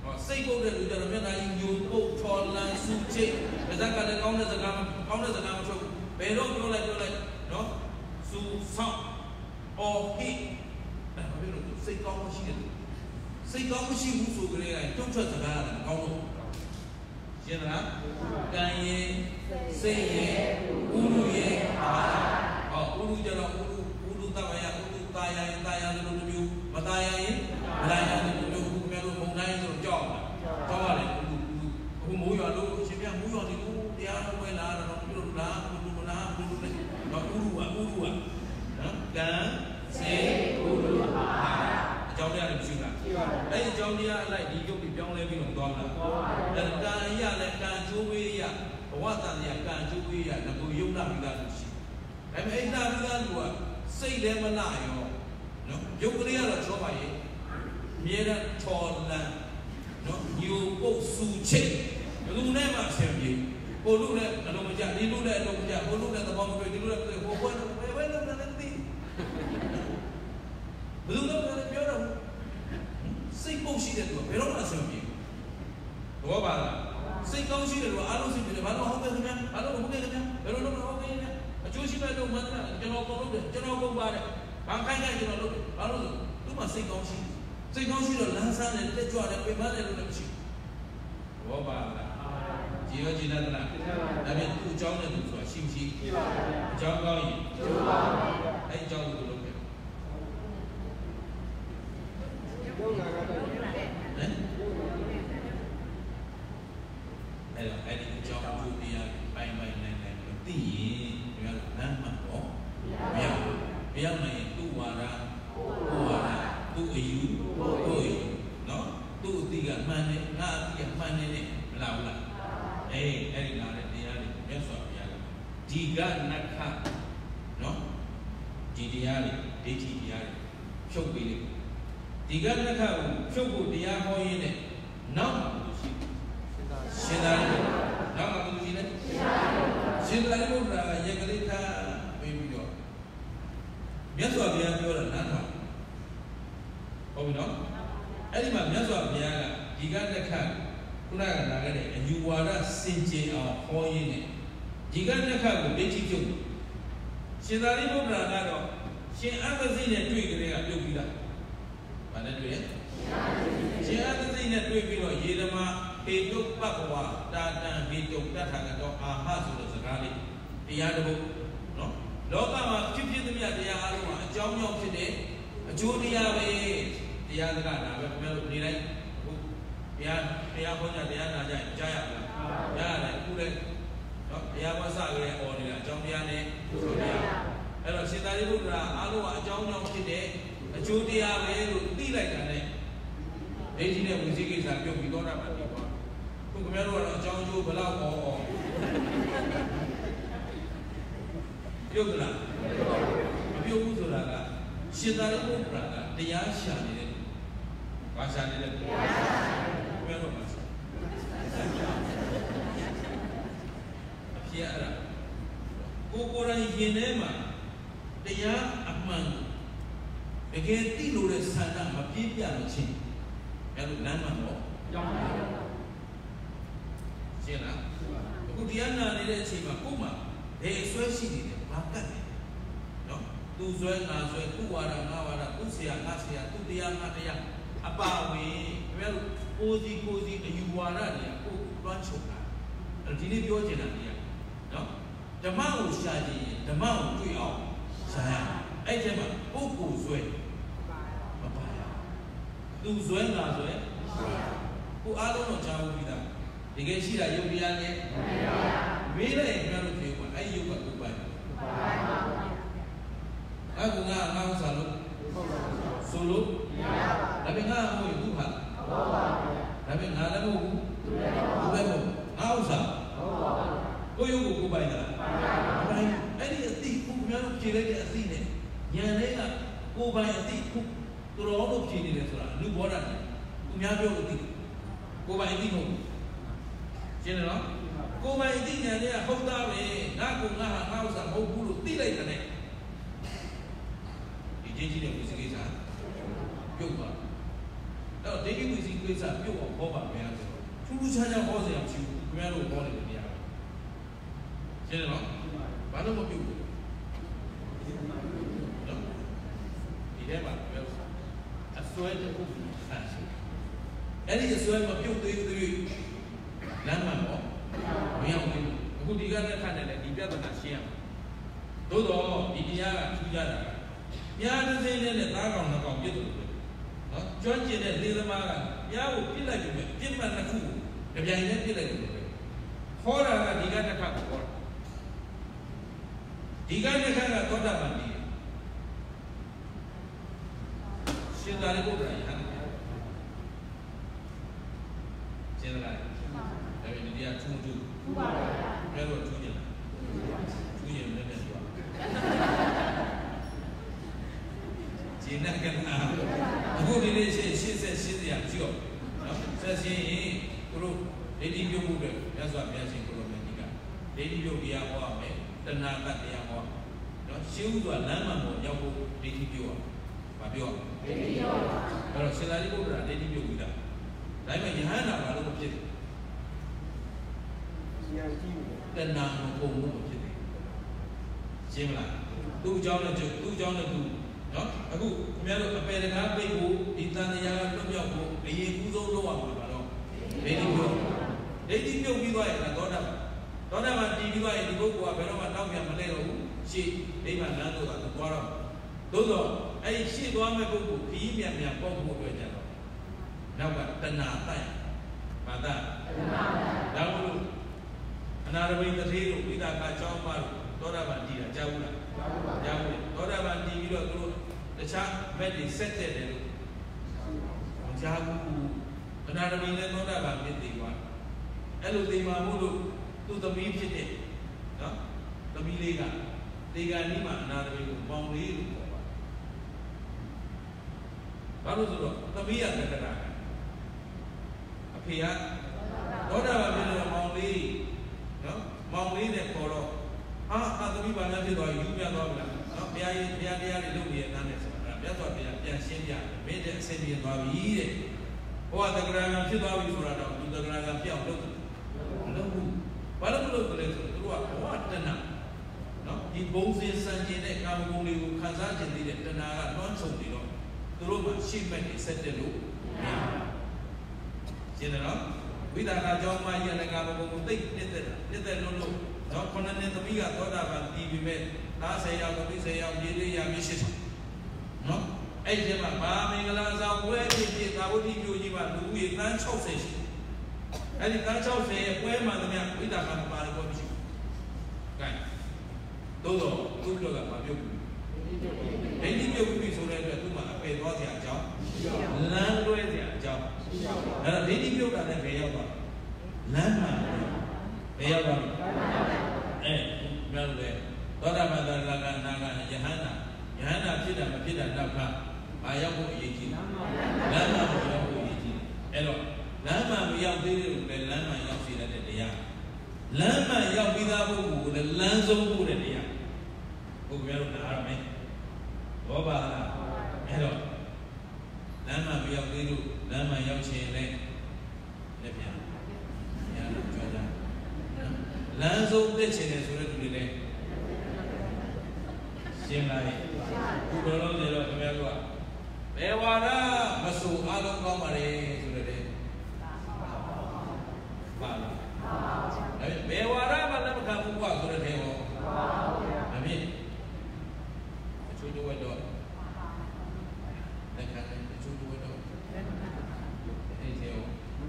ဟောစိတ်ပုတ်တဲ့လူကြတော့မျက်နှာကြီးညိုပုတ်ထော်လန်းစုချိတ်ဒါကလည်းကောင်းတဲ့စကားကောင်းတဲ့စကားမထွက်ဘူးဘယ်တော့ပြောလိုက်ပြောလိုက်နော်စူဆောင်အော်ဟိအဲ့ဘာဖြစ်လို့စိတ်ကောင်းမရှိတဲ့လူစိတ်ကောင်းမရှိဘူးဆိုကြတဲ့တုတ်ထွက်စကားကလည်းကောင်းလို့ရှင်းလားကံရင်စိတ်ရင်ဥရုရင်အာဟောဥရုကြတော့ဥရုဥရုတမယဥရု တာယရင်တာယလိုလိုမျိုးမတာယရင်မတာယလိုလိုခုများလို့မုံတိုင်းဆိုကြောက်ကြောက်ရတယ်ဥရုဥရုအခုမိုးရွာလို့အရှင်ပြမိုးရွာနေလို့တရားတော်ဝဲလာတော့ပြုလို့လားပြုလို့လားပြုလို့လေတော့ဥရုကဥရုကနော်ကံစိတ်ဥရုအာအကြောင်းတရားတွေမရှိလားရှိပါတယ်အဲ့ဒီအကြောင်းတရားအလိုက်ဒီရုပ်တွေပြောင်းလဲပြီးတော့သွားမလားသွားပါတယ်အဲ့ကံရလည်းကံကျိုးဝေးရဘဝတန်တရားကံကျိုးဝေးရငကိုယုံနာပြီးသားလို့ရှိတယ်ဒါပေမဲ့အဲ့နာပြီးသားလူကစိတ်လည်းမနာရော နော်ရုပ်ကလေးကတော့ချောပါရဲ့မြဲတဲ့ချောလန်းနော်ညိုပုတ်စုချိတ်ဘယ်သူနဲ့မှဆင်ပြေကိုလူနဲ့အလုံးမကြဒီလူနဲ့အလုံးမကြကိုလူနဲ့သဘောမတွေ့ဒီလူနဲ့ဟိုဘွဲဘယ်ဘဲလုံးနဲ့လည်းသိဘယ်သူနဲ့လည်းပြောတော့စိတ်ပုတ်ရှိတဲ့သူကဘယ်တော့မှဆင်ပြေဘောပါလားစိတ်ကောင်းရှိတယ်လို့အားလုံးစိတ်ပြေတယ်ဘာလို့ဟုတ်တယ်ခင်ဗျာဘာလို့ဟုတ်တယ်ခင်ဗျာဘယ်လိုလုပ်လို့ဟုတ်တယ်ခင်ဗျာအကျိုးရှိမဲ့လို့မှတ်တာကျွန်တော်ကုန်လို့တယ်ကျွန်တော်ကုန်ပါပါတဲ့ ဘာခိုင်းခိုင်းကျွန်တော်လုပ်တယ်ဘာလို့လဲသူ့မှာစိတ်ကောင်းရှိစိတ်ကောင်းရှိတော့လမ်းစားတယ်တက်ကြွတယ်ပြင်ပန်းတယ်လို့လည်းမရှိဘူးဘောပါလားကြည်ရောကြည်တတ်လားဒါပေမဲ့သူ့အကြောင်းနဲ့သူဆိုတာရှိမရှိပြပါဗျာအကြောင်းကောင်းရင်ကျိုးပါဗျာအဲ့အကြောင်းကိုသူလုပ်တယ်ဘုရားကတော့ဟမ်အဲ့တော့အဲ့ဒီအကြောင်းအကျိုးတရားပိုင်ပိုင်နိုင်နိုင်လို့သိရင်ဘယ်လိုလမ်းမှတော့မရဘူးမရနိုင်ရင်သူ့ ဝါဒကိုဝါဒသူ့အယူကိုအယူနော်သူ့အတိကမှန်တယ်ငါအတိကမှန်တယ်နဲ့မလားဘူးလားအေးအဲ့ဒီလာတဲ့တရားတွေမြတ်စွာဘုရားကဒီကနက္ခနော်ဒီတရားတွေဒိဋ္ဌိတရားတွေဖြုတ်ပေးလိုက်ဒီကနက္ခကိုဖြုတ်ဖို့တရားဟောရင်းနဲ့နောက်မှာလို့ရှိတယ်ရှင်သာရိပုတ္တရာနောက်မှဘယ်သူကြီးလဲရှင်သာရိပုတ္တရာရက်ကလေးထားပြီးပြီးတော့ မြတ်စွာဘုရားပြောတာနားထောင်ဟုတ်ပြီနော်အဲ့ဒီမှာမြတ်စွာဘုရားကဒီကတက်ခတ်ခုနကလာခဲ့တဲ့အယူဝါဒစင်ကြယ်အောင်ဟောရင်းနဲ့ဒီကတက်ခတ်ကိုဒိဋ္ဌိပြုတ်ရှင်သာရိပုတ္တရာကတော့ရှင်အဂ္ဂစိနဲ့တွေ့ကြတဲ့ကပြုတ်ပြီးသားဘာနဲ့တွေ့ရဲ့ရှင်အဂ္ဂစိနဲ့တွေ့ပြီးတော့ယေရမဟေတုပပဝတာတံဟေတုတထာကတော့အာဟဆိုတဲ့စကားလေးတရားတစ်ပုဒ်နော် လောကမှာဖြစ်ဖြစ်သမျှတရားအလုံးမှာအကြောင်းကြောင့်ဖြစ်တဲ့အကျိုးတရားပဲတရားစကားဒါပဲခင်ဗျားတို့နေလိုက်ဟုတ်တရားတရားဟောကြတရားနာကြရင်ကြားရမလားရတယ်ခုလည်းနော်တရားဝဆကလေးအော်နေတာအကြောင်းတရားနဲ့အကျိုးတရားအဲ့တော့ရှင်သာရိပုတ္တရာအားလုံးကအကြောင်းကြောင့်ဖြစ်တဲ့အကျိုးတရားပဲလို့သိလိုက်တာနဲ့ဒိဋ္ဌိနဲ့ဝိသိကိစ္စပြုတ်ပြီးတော့တာပါဒီပေါ့ခုခင်ဗျားတို့ကတော့အကြောင်းအကျိုးဘယ်လောက်အော်အော် ပြုတ်သလားမပြုတ်ဘူးဆိုတာကရှင်သာရိပုတ္တရာကတရားရှာနေတဲ့ဘာရှာနေတဲ့တရားရှာခင်ဗျားတို့မှာရှာအဖြစ်အဲ့ဒါကိုကိုယ်တိုင်ရင်ထဲမှာတရားအမှန်ကိုတကယ်သိလို့တဲ့ဆန္ဒမပြည့်ပြမချင်းအဲ့လိုလမ်းမှာတော့ကြောင်းပါဗျာရှင်းလားအခုတရားနာနေတဲ့အချိန်မှာကိုယ်မှာဘယ်ဆွဲရှိနေတ ယ်ဘာကတ်လဲနော်သူဆွဲငါဆွဲသူ့ဝါဒငါဝါဒသူ့ဆရာငါဆရာသူ့တရားငါတရားအပါဝင်ခင်ဗျားတို့ကိုစီကိုစီအယူဝါဒတွေကကိုယ်တွန်းချုပ်တာအဲ့ဒီနေ့ပြောချင်တာတရားနော်ဓမ္မကိုရှာကြည့်ရင်ဓမ္မကိုတွေ့အောင်ရှာရအဲ့ဒီမှာပုဂ္ဂိုလ်ဆွဲမပါရသူဆွဲငါဆွဲကိုအားလုံးတော့ကြားဘူးပြီးသားတကယ်ရှိတာယုတ်တရားနဲ့မေးလိုက်ရင်ကျွန်တော်တို့ပြောပါအဲ့ဒီယုတ်ကကိုပိုင် အခုငါငါဥစ္စာလို့ဟုတ်ပါဗျာဆိုလို့မရပါဒါပေမဲ့ငါမဟုတ်ဘူးဟာဟုတ်ပါဗျာဒါပေမဲ့ငါလည်းမဟုတ်ဘူးသူလည်းမဟုတ်ဘူးငါဥစ္စာဟုတ်ပါဗျာကိုယုတ်ကိုကိုပိုင်တာပိုင်အဲ့ဒီအတိခုခင်ဗျားတို့ဖြေလိုက်တဲ့အတိနဲ့ဉာဏ်လေးကကိုပိုင်အတိခုတော်တော်လို့ဖြေနေတယ်ဆိုတာလူဘောတာတယ်သူများပြောအတိကိုပိုင်အတိမဟုတ်ဘူးရှင်းတယ်နော် ကိုပိုင်အတိဉာဏ်လေးကဟုတ်သားပဲငါကငါဟာငါဥစ္စာမဟုတ်ဘူးလို့သိလိုက်တဲ့ဒီချင်းကြီးတဲ့ဝိသေကိစ္စပြုတ်သွားအဲ့တော့ဒိဋ္ဌိဝိသေကိစ္စပြုတ်အောင်ဟောပါမယ်ဆိုတော့ထူးထူးခြားခြားဟောစရာမရှိဘူးခင်ဗျားတို့ဟောနေတယ်တရားပဲရှင်းတယ်နော်ဘာလို့မပြုတ်ဘူးနော်ဒီထဲမှာပြောအစွဲတစ်ခုဆန့်ရှိအဲ့ဒီအစွဲမပြုတ်သေးသေးလမ်းမှာပေါ့ မရောက်ဘူးအခုဒီကနေ့ခန့်တယ်လေဒီပြဿနာရှင်းရမှာသို့တော့ဒီတရားကထူးခြားတာကမြားတစ်စိမ့်နဲ့သားကောင်နှစ်ကောင်ပြည့်တယ်လို့နော်ကျွမ်းကျင်တဲ့လေသမားကမြားကိုပြစ်လိုက်ပြီပြစ်မှတ်နှစ်ခုကိုကြပြိုင်နဲ့ပြစ်လိုက်တယ်လို့ခေါ်တာကဒီကနေ့ခန့်ကိုခေါ်တာဒီကနေ့ခန့်ကသောတာပန်ကြီးရှင်သာရိပုတ္တရာယဟန်ရှင်းလားဒါပေမဲ့ဒီ တရားထူးထူးဟုတ်ပါဗျာဘယ်လိုထူးကြလဲထူးရင်လည်းလည်းပြောဂျင်းနဲ့ကနာအခုဒီနေ့ရှင်းရှင်းဆက်ရှင်းစရာကြည့်တော့နော်ဆက်ရှင်းရင်သူတို့ဒိဋ္ဌိပြုတ်မှုတွေမြတ်စွာဘုရားရှင်ကိုလိုမြတ်ကြီးကဒိဋ္ဌိပြုတ်တရားဟောရမယ်တဏှာကတရားဟောနော်ရှင်းဥစွာလမ်းမှန်ပေါ်ရောက်ဖို့ဒိဋ္ဌိပြုတ်အောင်မပြောဒီလိုရောပါအဲ့တော့ရှင်သာရိပုတ္တရာဒိဋ္ဌိပြုတ်ပြီးတာဒါပေမဲ့ယဟန္တာဘာလို့မဖြစ်လဲ ဉာဏ်ကြည့်ဘူးတဏှာမပုံလို့မဖြစ်သေးဘူးရှင်းမလားသူ့အကြောင်းနဲ့သူ့အကြောင်းနဲ့သူနော်အခုခင်ဗျားတို့အပေတကားပိတ်ဖို့ဒီတန်တရားကလွတ်မြောက်ဖို့အရင်ကူးဆုံးလုပ်ရမှာပါတော့ဒိဋ္ဌိပြုတ်ဒိဋ္ဌိပြုတ်ပြီးသွားရင်တော့သောတာသောတာပန်တည်ပြီးသွားရင်ဒီပုဂ္ဂိုလ်ကဘယ်တော့မှတောက်ပြန်မလဲတော့ဘူးရှေ့ဒိဋ္ဌိလမ်းတို့ကသူသွားတော့သို့တော့အဲ့ဒီရှေ့သွားမဲ့ပုဂ္ဂိုလ်ခီးမြန်မြန်ပေါ့ဖို့အတွက်ကြတော့နောက်ကတဏှာတိုက်မာတာဒါမို့လို့အ နာရဝိတထေတို့ဝိသကာကျောင်းမတို့သောတာပန်တည်တာကြားဘူးလားကြားဘူးသောတာပန်တည်ပြီးတော့သူတို့တခြားဘက်တွေဆက်တဲ့တယ်လို့မကြားဘူးအနာရဝိလည်းသောတာပန်ဖြစ်တည်သွားအဲ့လိုတည်မှာမို့လို့သူ့သမီးဖြစ်တဲ့နော်သမီးလေးကတေဂာနီးမှာအနာရဝိကိုပေါင်လေးလို့ခေါ်ပါဘာလို့ဆိုတော့သမီးရတက္ကရာအဖေကသောတာပန်ဖြစ်တဲ့မောင်လေးနော်မောင်လေးနဲ့ခေါ်တော့ဟာအသမီးဘာများဖြစ်သွားယူပြန်သွားပြီလားနော်ဘုရားကြီးဘုရားတရားတွေလုပ်နေတဲ့အတန်းနဲ့ဆိုတာမြတ်စွာဘုရားပြန်ရှင်းပြတယ်မင်းတဲ့အစဉ်ပြေသွားပြီတဲ့ ဟိုကတက္ကရာကဖြစ်သွားပြီဆိုတာတော့ဒီတက္ကရာကပြောင်းလုပ်တယ်မလုပ်ဘူးဘာလို့မလုပ်ကြလဲဆိုတော့သူကဘဝတဏ္ဍနော်ဒီဘုံစင်စံကျင်တဲ့ကာမဂုဏ်တွေကိုခံစားကျင်သေးတဲ့တဏှာကလွှမ်းခြုံနေတော့သူတို့မှရှေ့ဘက်နေဆက်တယ်လို့မရဘူးရှင်းတယ်နော်ဝိသကာကြောင့်မကြီးလည်းကာမဂုဏ်ကိုသိနှစ်သက်နှစ်သက်လို့လို့တော့ခொနနှစ်သမီးကသောတာပန်တည်ပြီးမဲ့သားဆယ်ယောက်သမီးဆယ်ယောက်ရေးလေးရမရှိတယ်နော် အဲ့ဒီမှာဘာမင်္ဂလာဆောင်ပွဲဖြစ်ဖြစ်သာဝတိမျိုးကြီးမှာလူဦးရေတန်း60ရှိတယ်အဲ့ဒီတန်း60ရဲ့ပွဲမှန်သမျှဝိသကာမပါလို့ပြောမရှိဘူး။ကဲသို့တော့သူ့တို့ကမပြုတ်ဘူး။ဒိဋ္ဌိပြုတ်ပြီဆိုတဲ့အတွက်သူ့မှာအပယ်သွားစရာအကြောင်းလမ်းလွဲစရာအကြောင်းအဲ့ဒါဒိဋ္ဌိပြုတ်တာလည်းဘယ်ရောက်သွားလမ်းမှန်ဘယ်ရောက်သွားလဲအဲပြောတယ်သောတာပန်တရကနာကယဟန္တာယဟန္တာဖြစ်တာမဖြစ်တာနောက်က ဘာရောက်ဖို့အရေးကြီးလဲလမ်းမှန်ကိုရောက်ဖို့အရေးကြီးတယ်အဲ့တော့လမ်းမှန်မရောက်သေးတဲ့လူလည်းလမ်းမှန်ရောက်စေတဲ့တရားလမ်းမှန်ရောက်ပြီးသားပုဂ္ဂိုလ်ကိုလည်းလမ်းဆုံးဖို့တဲ့တရားဘုရားတို့နားရမယ်ဘောပါလားအဲ့တော့လမ်းမှန်မရောက်သေးလို့လမ်းမှန်ရောက်ချင်လည်းလက်ပြန်ရတော့ကြောကြလမ်းဆုံးတက်ချင်တယ်ဆိုတဲ့လူတွေလည်းရှင်းလာရဲ့ခုတော်လုံးနေတော့ခင်ဗျားတို့က ဘယ်ဝါဒမဆိုအားလုံးကောင်းပါလေဆိုတဲ့ပါလားအဲ့ဘယ်ဝါဒမှလက်မခံဘူးကွာဆိုတဲ့ထဲဟောအမေအချို့တို့တော့လက်ခံတယ်အချို့တို့တော့အဲ့ဒီဟော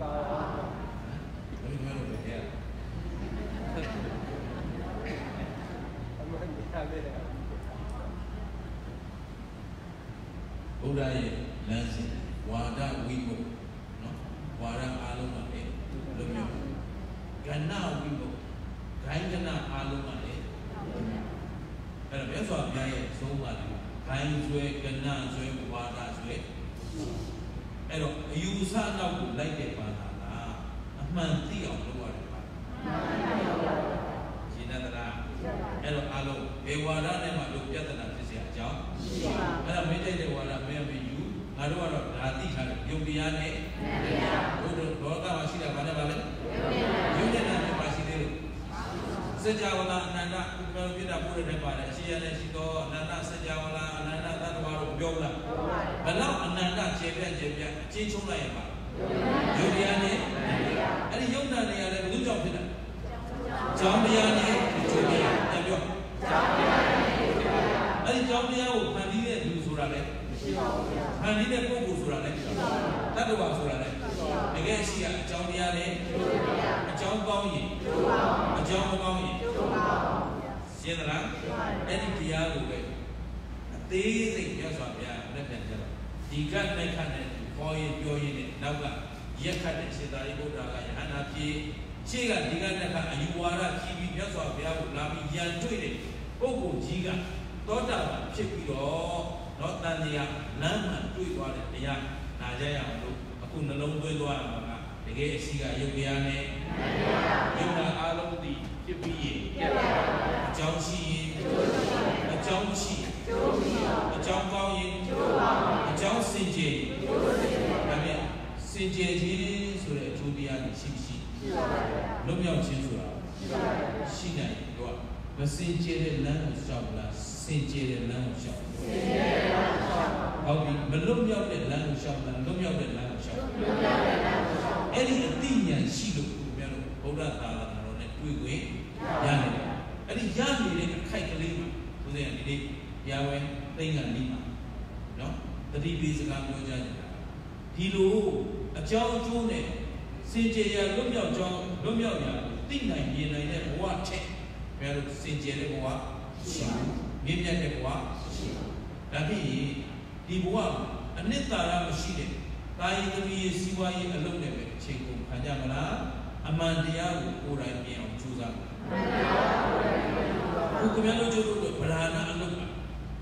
ပါဘယ်လိုလုပ်လဲဘုရား ရဲ့လမ်းစဉ်ဝါဒဝိဘုနော်ဝါဒအားလုံးပါလေလုံးမျိုးကဏ္ဍဝိဘုဂိုင်းကဏ္ဍအားလုံးပါလေအဲ့တော့မြတ်စွာဘုရားရဲ့သုံးပါးတယ်ဂိုင်းဆွဲကဏ္ဍဆွဲဝါဒဆွဲအဲ့တော့အယူဆနောက်ကိုလိုက်တဲ့ပါတာကအမှန်သိအောင်လုပ်ရတယ်ပါရှင်းတဲ့တရားအဲ့တော့အားလုံးဘေဝါဒနဲ့မှလို့ပြဿနာ မရှိပါဘူးအဲ့ဒါမင်းတိုက်တဲ့ဝါဒမင်းမယူငါတို့ကတော့ဒါသိထားတယ်ယုံတရားနဲ့ဘုဒ္ဓဘောကမှာရှိတာဘာလဲဘာလဲယုံတရားနဲ့ပါရှိသေးလို့စัจ java လာအနန္တဥပ္ပဝိဒပုရိနေပါတယ်အရှိရလည်းရှိတော့အနန္တစัจ java လာအနန္တသတ္တဝါတို့ပြောလားဘယ်လောက်အနန္တခြေပြန့်ခြေပြန့်အချင်းချုံးလိုက်ရပါယုံတရားနဲ့အဲ့ဒီယုံနာနေရာလည်းဘုသူကြောင့်ဖြစ်တာကြောင့်တရား ဆိုတာလေမရှိပါဘူးဗျာဖန်တီးတဲ့ပုဂ္ဂိုလ်ဆိုတာလေတတ္တဝါဆိုတာလေတကယ်ရှိရအကြောင်းတရားနဲ့ကျိုးတရားအကြောင်းကောင်းရင်ကျိုးပါအကြောင်းမကောင်းရင်ကျိုးပါရှင်းသလားအဲ့ဒီတရားကိုပဲအသေးစိတ်မြတ်စွာဘုရားလက်ပြန်ကြတော့ဒီကနဲ့ခတ်တဲ့ခေါ်ရင်ပြောရင်လည်းနောက်ကရက်ခတ်တဲ့စေတာရိပုတ္တရာကယဟန္တာပြေရှေ့ကဒီကနဲ့ကအယူဝါဒကြီးပြီးမြတ်စွာဘုရားကိုလာပြီးရန်တွေ့တဲ့ပုဂ္ဂိုလ်ကြီးကသောတာပန်ဖြစ်ပြီးတော့ တော့တန်တရားလမ်းမှန်တွေ့သွားတဲ့တရားနာကြရအောင်လို့အခုနှလုံးသွင်းသွားရမှာကတကယ်အရှိကယုတ်တရားနဲ့ယုတ်တာအားလုံးဒီဖြစ်ပြီးရင်အကြောင်းရှိရင်အကြောင်းရှိအကြောင်းကောင်းရင်အကြောင်းစင်ကြယ်ဒါဖြင့်စင်ကြယ်ခြင်းဆိုတဲ့အကျိုးတရားတွေရှိရှိလွတ်မြောက်ခြင်းဆိုတာရှိနိုင်တော့မစင်ကြယ်တဲ့လမ်းကိုရှောက်လား စင်ကြယ်တဲ့လမ်းကိုရှောက်စင်ကြယ်တဲ့လမ်းကိုရှောက်ဟုတ်ပြီမလွတ်မြောက်တဲ့လမ်းကိုရှောက်လားလွတ်မြောက်တဲ့လမ်းကိုရှောက်လွတ်မြောက်တဲ့လမ်းကိုရှောက်အဲ့ဒီအသိဉာဏ်ရှိလို့ကိုမြတ်လို့ဗုဒ္ဓသာသနာတော်နဲ့တွေ့ခွင့်ရနေတယ်အဲ့ဒီရနေတဲ့အခိုက်ကလေးမှာဘုရားဒီနေ့ရာဝဲသိင္ကလိမှာနော်တတိပိစကားပြောကြတယ်ဒီလိုအကြောင်းအကျိုးနဲ့စင်ကြယ်ရာလွတ်မြောက်ကြောင်းလွတ်မြောက်ရာသိနိုင်မြင်နိုင်တဲ့ဘဝထက်ဘယ်လိုစင်ကြယ်တဲ့ဘဝရှိ မြင့်မြတ်တဲ့ဘဝရှိဒါဖြစ်ရင်ဒီဘဝအနှစ်သာရမရှိတဲ့တာယီသမီးရဲ့စီဝါရေးအလုပ်နဲ့ပဲအချိန်ကုန်ခံကြမလားအမှန်တရားကိုကိုယ်တိုင်မြင်အောင်ကြိုးစားပါခုကများလို့ကြိုးလို့ဗราဏအလုပ်ပါ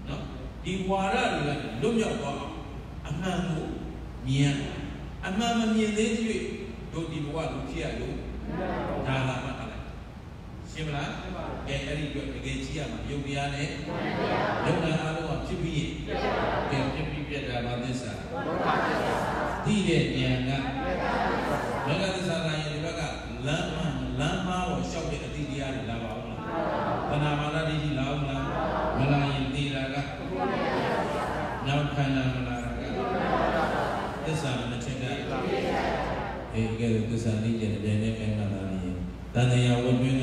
နော်ဒီဝါရတွေကလွတ်မြောက်သွားအောင်အမှန်ကိုမြင်ရအမှန်မမြင်သေးသေးတို့ဒီဘဝကိုဖြစ်ရလို့ဒါလာမှတ်ထားလိုက် ရှင်းမလားအဲအဲ့ဒီအတွက်တကယ်ကြည့်ရမှာယုတ်တရားနဲ့ယုတ်တရားအလုံးကဖြစ်ပြီးရင်ကဲဖြစ်ပြီးပြတ်တာပါသစ္စာဘုရားသစ္စာသိတဲ့ဉာဏ်ကဘယ်ကသစ္စာလာရင်ဒီဘက်ကလမ်းမလမ်းမကိုရှောက်တဲ့အတိတရားတွေလာပါဦးလားသနာမာနတိတိလာဦးလားမလာရင်သိတာကနောက်ခန္ဓာမလာတာကသစ္စာနဲ့ချက်ကအေးကဲသစ္စာသိတဲ့တဲ့နဲ့ပဲလာတာလေတန်တရားဝိတွင်းက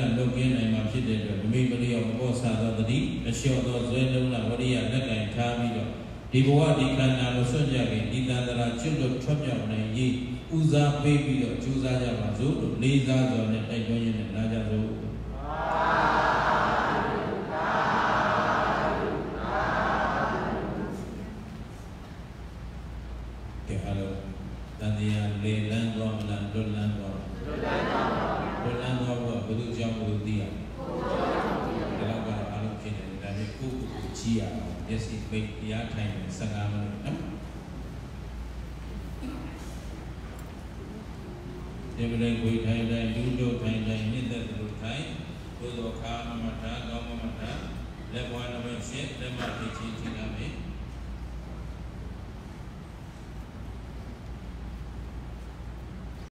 လုတ်ကင်း လျှော့သောဇွဲလုံးလာဝရိယလက်ကင်ထားပြီးတော့ဒီဘဝဒီခန္ဓာကိုဆွတ်ကြခင်ဒီတန်ត្រာကျွတ်လို့ထွက်မြောက်နိုင်ရေးဦးစားပေးပြီးတော့ကြိုးစားကြပါစို့လို့လေးစားစွာနဲ့တိုက်တွန်းရင်းနဲ့နားကြစို့ကဲအားလုံးတန်တရားလေလန်းသွားမလားလွတ်လန်းသွားလွတ်လန်းသွားလွတ်လန်းသွားဖို့ဘယ်လိုကြောင့်ဘယ်လိုသိရလဲဒါတော့ကတော့အားလုံးဖြစ်နေတယ်ဒါပေမဲ့ကိုယ့်ကိုယ်ကိုကြည့်ရအောင်မျက်စိပိတ်တရားထိုင်နေ15မိနစ်နော် ဒီမလေးကိုထိုင်တိုင်းလူတို့ထိုင်တိုင်းနှစ်သက်တို့ထိုင်သို့သောခါမမထာကောင်းမမထာလက်ဘွားနမရှင်းလက်မသိချင်းချင်း